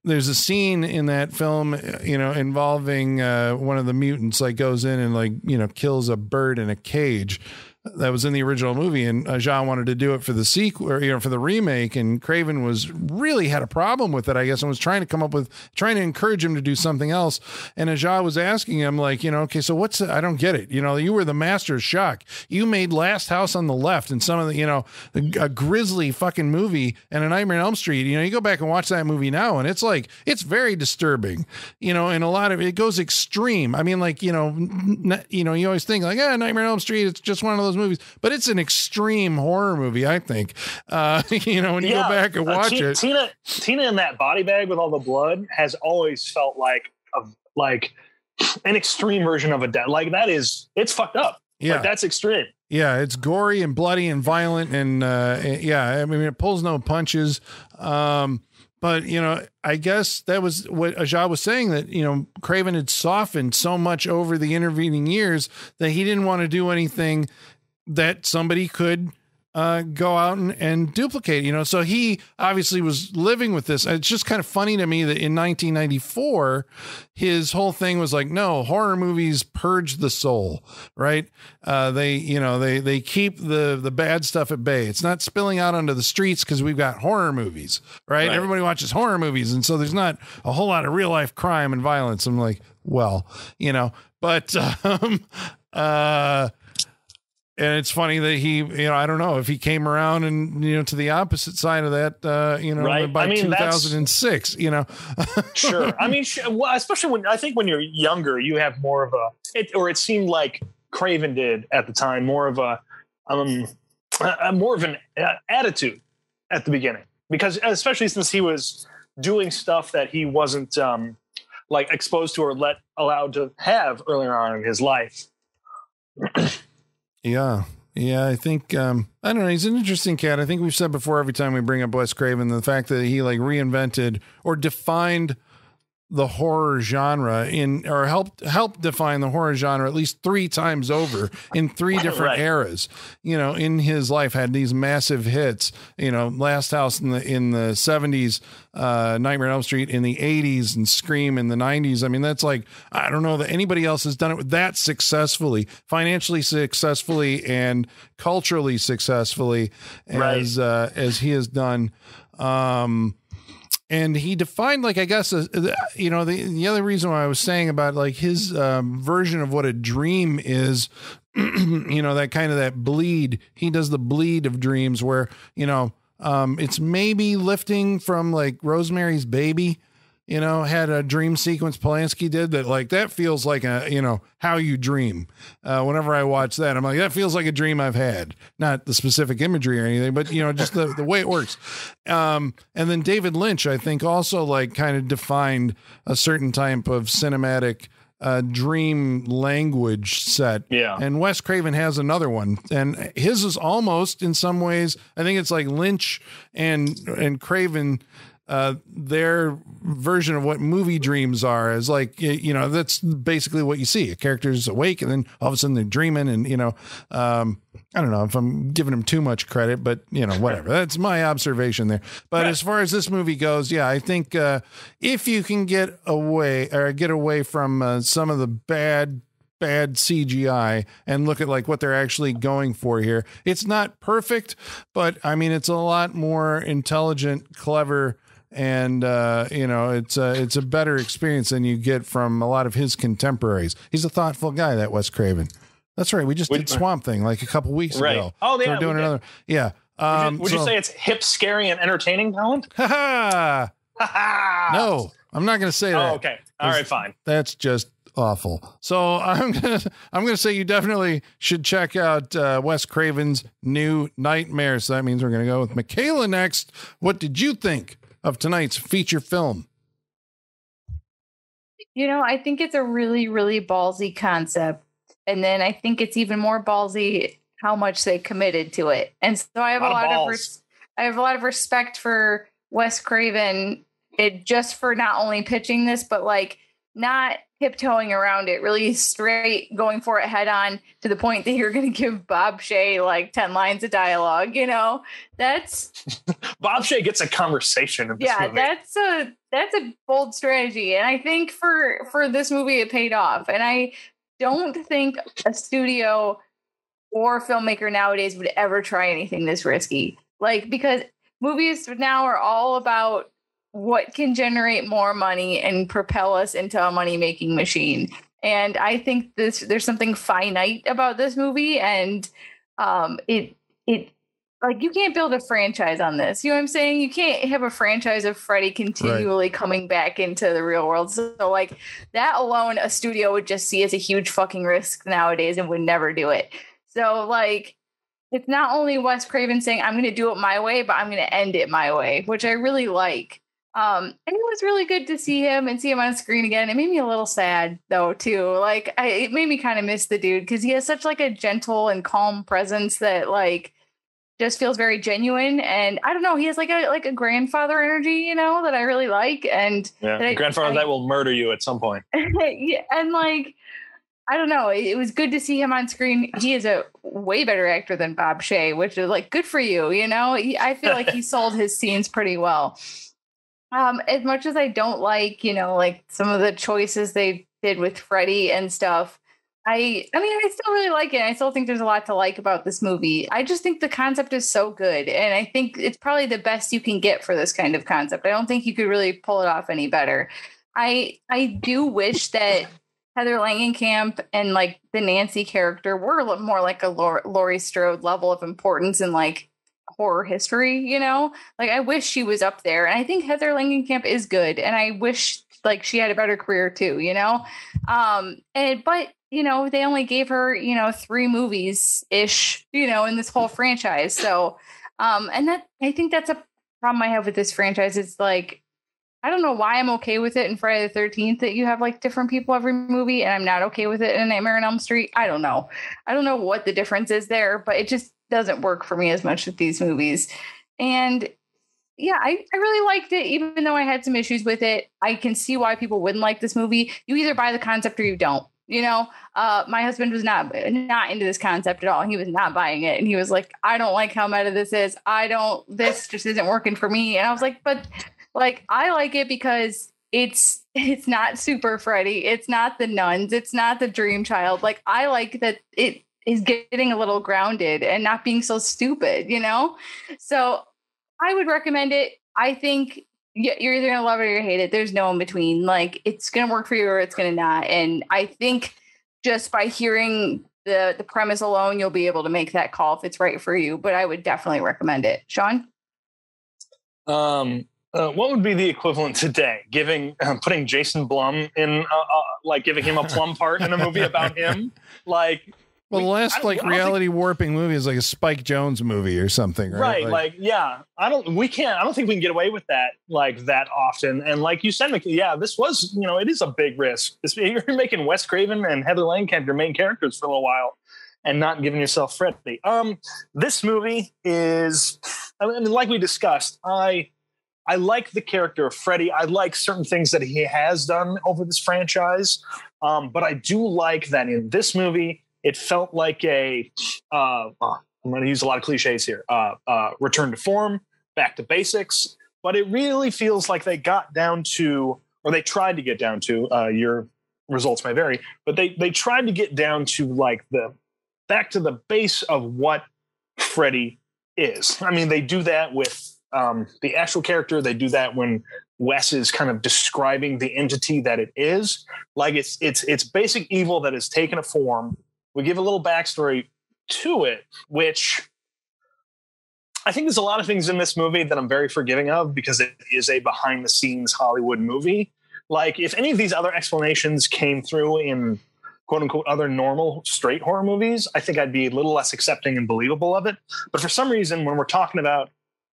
there's a scene in that film, you know, involving uh, one of the mutants, like goes in and like you know kills a bird in a cage. That was in the original movie, and uh, Jean wanted to do it for the sequel, or, you know, for the remake, and Craven was really had a problem with it, I guess, and was trying to come up with, trying to encourage him to do something else. And Aja was asking him, like, you know, okay, so what's, I don't get it. You know, you were the master of shock. You made Last House on the Left and some of the, you know, a, a grisly fucking movie and a Nightmare on Elm Street. You know, you go back and watch that movie now, and it's like, it's very disturbing, you know, and a lot of it goes extreme. I mean, like, you know, n- you know, you always think like, yeah, Nightmare on Elm Street, it's just one of those movies, but it's an extreme horror movie, I think. Uh, [laughs] you know, when you go back and uh, watch it. Tina, Tina in that body bag with all the blood has always felt like a like an extreme version of a death. Like that is, it's fucked up. Yeah. Like that's extreme. Yeah, it's gory and bloody and violent and uh yeah, I mean it pulls no punches. Um but you know, I guess that was what Aja was saying that you know Craven had softened so much over the intervening years that he didn't want to do anything that somebody could uh, go out and, and duplicate, you know. So he obviously was living with this. It's just kind of funny to me that in 1994, his whole thing was like, no, horror movies purge the soul, right? Uh, they, you know, they they keep the the bad stuff at bay. It's not spilling out onto the streets because we've got horror movies, right? Right. Everybody watches horror movies, and so there's not a whole lot of real life crime and violence. I'm like, well, you know, but [laughs] um, uh and it's funny that he, you know, I don't know if he came around and you know to the opposite side of that, uh, you know, Right. by I mean, 2006, you know, [laughs] Sure. I mean, especially when I think when you're younger, you have more of a, it, or it seemed like Craven did at the time, more of a, um, a, more of an attitude at the beginning, because especially since he was doing stuff that he wasn't um, like exposed to or let allowed to have earlier on in his life. Yeah. Yeah, I think um I don't know, he's an interesting cat. I think we've said before every time we bring up Wes Craven the fact that he like reinvented or defined the horror genre in or helped helped define the horror genre at least 3 times over in three [laughs] different Right. eras. You know, in his life had these massive hits, you know, Last House in the in the 70s, uh Nightmare on Elm Street in the 80s and Scream in the 90s. I mean, that's like I don't know that anybody else has done it that successfully, financially successfully and culturally successfully as uh as he has done. Um and he defined like i guess uh, uh, you know the, the other reason why i was saying about like his um, version of what a dream is [clears throat] you know that kind of that bleed. He does the bleed of dreams where you know um, it's maybe lifting from like rosemary's baby you know had a dream sequence polanski did that like that feels like a you know how you dream uh, whenever i watch that i'm like that feels like a dream i've had not the specific imagery or anything but you know just the, the way it works um, and then david lynch i think also like kind of defined a certain type of cinematic uh, dream language set Yeah. and Wes Craven has another one, and his is almost in some ways. I think it's like Lynch and and Craven. Uh, their version of what movie dreams are is like you know that's basically what you see. A character's awake, and then all of a sudden they're dreaming, and you know, um, I don't know if I'm giving him too much credit, but you know, whatever. [laughs] That's my observation there. But as far as this movie goes, yeah, I think uh, if you can get away or get away from uh, some of the bad bad CGI and look at like what they're actually going for here. It's not perfect, but I mean it's a lot more intelligent, clever and uh, you know it's a, it's a better experience than you get from a lot of his contemporaries. He's a thoughtful guy, that Wes Craven. That's right. We just did Swamp Thing like a couple weeks Right. ago. Oh, So yeah, we're doing we another. Yeah. Would, Um, you, would you say it's hip, scary, and entertaining talent? Ha [laughs] [laughs] ha! No, I'm not going to say that. Oh, okay. All right, fine. That's just awful. So [laughs] I'm gonna I'm gonna say you definitely should check out uh, Wes Craven's new Nightmare. So that means we're gonna go with Michaela next. What did you think of tonight's feature film? You know, I think it's a really, really ballsy concept. And then I think it's even more ballsy how much they committed to it. And so I have a Lot of lot of, balls. res- I have a lot of respect for Wes Craven it just for not only pitching this, but like not tiptoeing around it, really straight going for it head on to the point that you're going to give Bob Shaye like 10 lines of dialogue, you know? That's [laughs] Bob Shaye gets a conversation yeah movie. that's a that's a bold strategy and i think for for this movie it paid off and i don't think a studio or filmmaker nowadays would ever try anything this risky like because movies now are all about what can generate more money and propel us into a money making machine and i think this there's something finite about this movie and um it it like you can't build a franchise on this. You know what I'm saying? You can't have a franchise of Freddy continually coming back into the real world. So, so, like that alone, a studio would just see as a huge fucking risk nowadays and would never do it. So like it's not only Wes Craven saying I'm going to do it my way, but I'm going to end it my way, which I really like. Um, and it was really good to see him and see him on screen again. It made me a little sad though too. Like I, it made me kind of miss the dude because he has such like a gentle and calm presence that like just feels very genuine and i don't know he has like a like a grandfather energy you know that i really like and yeah. that I- grandfather I- that will murder you at some point. [laughs] yeah, and like i don't know it was good to see him on screen he is a way better actor than bob Shaye, which is like good for you you know He- i feel like he [laughs] sold his scenes pretty well um as much as i don't like you know like some of the choices they did with freddy and stuff I I mean I still really like it. I still think there's a lot to like about this movie. I just think the concept is so good and I think it's probably the best you can get for this kind of concept. I don't think you could really pull it off any better. I I do wish that Heather Langenkamp and like the Nancy character were more like a Laurie Strode level of importance and like horror history, you know? Like I wish she was up there. And I think Heather Langenkamp is good and I wish like she had a better career too, you know? Um and but you know, they only gave her, you know, three movies ish, you know, in this whole franchise. So, um, and that I think that's a problem I have with this franchise. It's like, I don't know why I'm okay with it in Friday the 13th that you have like different people every movie, and I'm not okay with it in Nightmare on Elm Street. I don't know. I don't know what the difference is there, but it just doesn't work for me as much with these movies. And yeah, I, I really liked it, even though I had some issues with it. I can see why people wouldn't like this movie. You either buy the concept or you don't. You know, uh, my husband was not not into this concept at all. He was not buying it, and he was like, "I don't like how meta this is. I don't. This just isn't working for me." And I was like, "But like, I like it because it's it's not Super Freddy. It's not the nuns. It's not the Dream Child. Like, I like that it is getting a little grounded and not being so stupid. You know, so I would recommend it. I think you're either gonna love it or you hate it. There's no in between. Like it's gonna work for you or it's gonna not. And I think just by hearing the the premise alone, you'll be able to make that call if it's right for you. But I would definitely recommend it. Sean, Um, uh, what would be the equivalent today? Giving, uh, [clears throat] putting Jason Blum in, uh, uh, like giving him a [laughs] plum part in a movie about him, like Well, the last like don't think- reality warping movie is like a Spike Jonze movie or something, right? right like, yeah. I don't we can't i don't think we can get away with that like that often. And like you said yeah this was you know it is a big risk. This, [laughs] you're making wes craven and heather langenkamp your main characters for a little while and not giving yourself freddy. Um this movie is i mean like we discussed i i like the character of freddy. I like certain things that he has done over this franchise. Um but i do like that in this movie it felt like a uh, I'm going to use a lot of cliches here. Uh, uh, return to form, back to basics. But it really feels like they got down to, or they tried to get down to, uh, your results may vary, but they they tried to get down to like the back to the base of what Freddy is. I mean, they do that with um, the actual character. They do that when Wes is kind of describing the entity that it is. Like it's it's it's basic evil that has taken a form. We give a little backstory to it, which I think there's a lot of things in this movie that I'm very forgiving of because it is a behind the scenes Hollywood movie. Like if any of these other explanations came through in quote unquote other normal straight horror movies, I think I'd be a little less accepting and believable of it. But for some reason, when we're talking about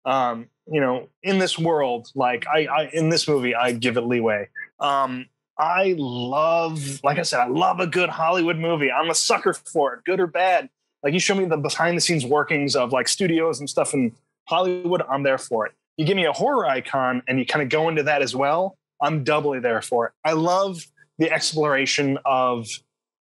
um, you know, in this world, like I, I in this movie, I give it leeway. Um, I love, like I said, I love a good Hollywood movie. I'm a sucker for it, good or bad. Like you show me the behind the scenes workings of like studios and stuff in Hollywood, I'm there for it. You give me a horror icon and you kind of go into that as well, I'm doubly there for it. I love the exploration of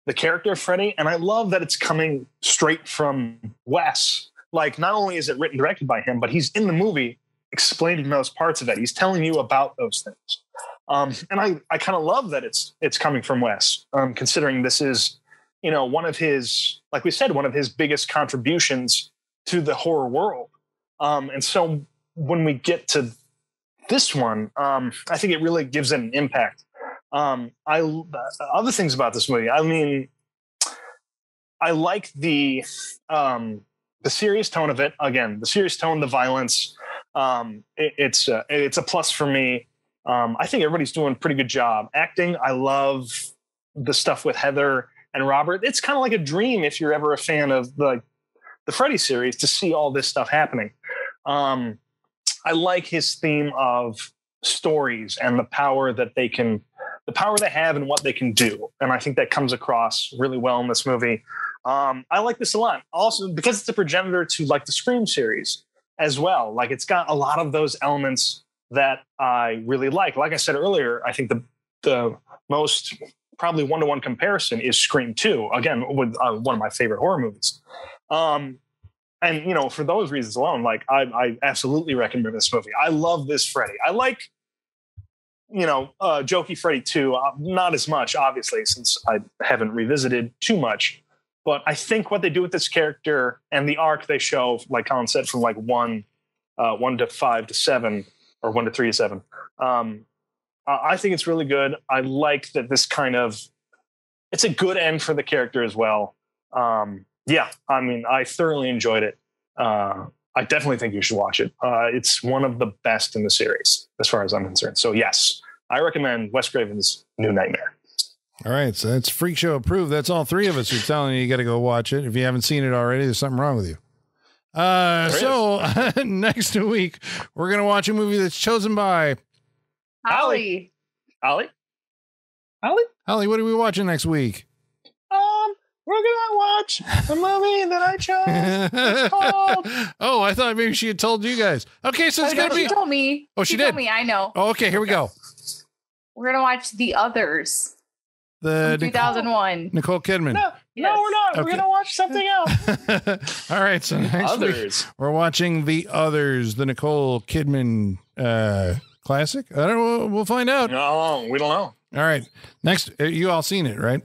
the character of Freddy, and I love that it's coming straight from Wes. Like, not only is it written directed by him, but he's in the movie explaining those parts of it. He's telling you about those things. Um, and I, I kind of love that it's it's coming from Wes, um, considering this is, you know, one of his, like we said, one of his biggest contributions to the horror world. Um, and so when we get to this one, um, I think it really gives it an impact. Um, I other things about this movie. I mean, I like the um, the serious tone of it. Again, the serious tone, the violence. It, it's uh, it's a plus for me. Um, I think everybody's doing a pretty good job acting. I love the stuff with Heather and Robert. It's kind of like a dream if you're ever a fan of the the Freddy series to see all this stuff happening. Um, I like his theme of stories and the power that they can, the power they have and what they can do, and I think that comes across really well in this movie. Um, I like this a lot. Also, because it's a progenitor to like the Scream series as well. Like it's got a lot of those elements that I really like. Like I said earlier, I think the the most probably one to one comparison is Scream Two. Again, with uh, one of my favorite horror movies. Um, and you know, for those reasons alone, like I, I absolutely recommend this movie. I love this Freddy. I like you know, uh, Jokey Freddy 2, uh, not as much, obviously, since I haven't revisited too much. But I think what they do with this character and the arc they show, like Colin said, from like one, uh, one to five to seven, or one to three to seven, um, I think it's really good. I like that this kind of, it's a good end for the character as well. Um, yeah, I mean, I thoroughly enjoyed it. Uh, I definitely think you should watch it. Uh, it's one of the best in the series, as far as I'm concerned. So yes, I recommend Wes Craven's New Nightmare. All right, so that's Freak Show approved. That's all three of us are telling you you got to go watch it. If you haven't seen it already, there's something wrong with you. Uh, so [laughs] next week we're gonna watch a movie that's chosen by Holly. Holly, Holly, Holly. What are we watching next week? Um, we're gonna watch the movie that I chose. It's [laughs] called. oh, I thought maybe she had told you guys. Okay, so it's I gonna she be. told me. Oh, she told did? me. I know. Oh, okay, here we go. We're gonna watch The Others. The from 2001. Nicole Kidman. No, Yes. no, we're not. Okay. We're gonna watch something else. [laughs] All right, so next week we're watching the others, the Nicole Kidman uh, classic. I don't know. We'll find out. No, we don't know. All right, next uh, you all seen it, right?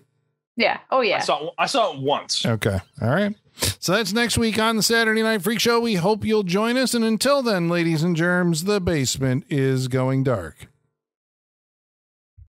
Yeah. Oh yeah. I yeah. saw. I saw it once. Okay. All right. So that's next week on the Saturday Night Freak Show. We hope you'll join us. And until then, ladies and germs, the basement is going dark.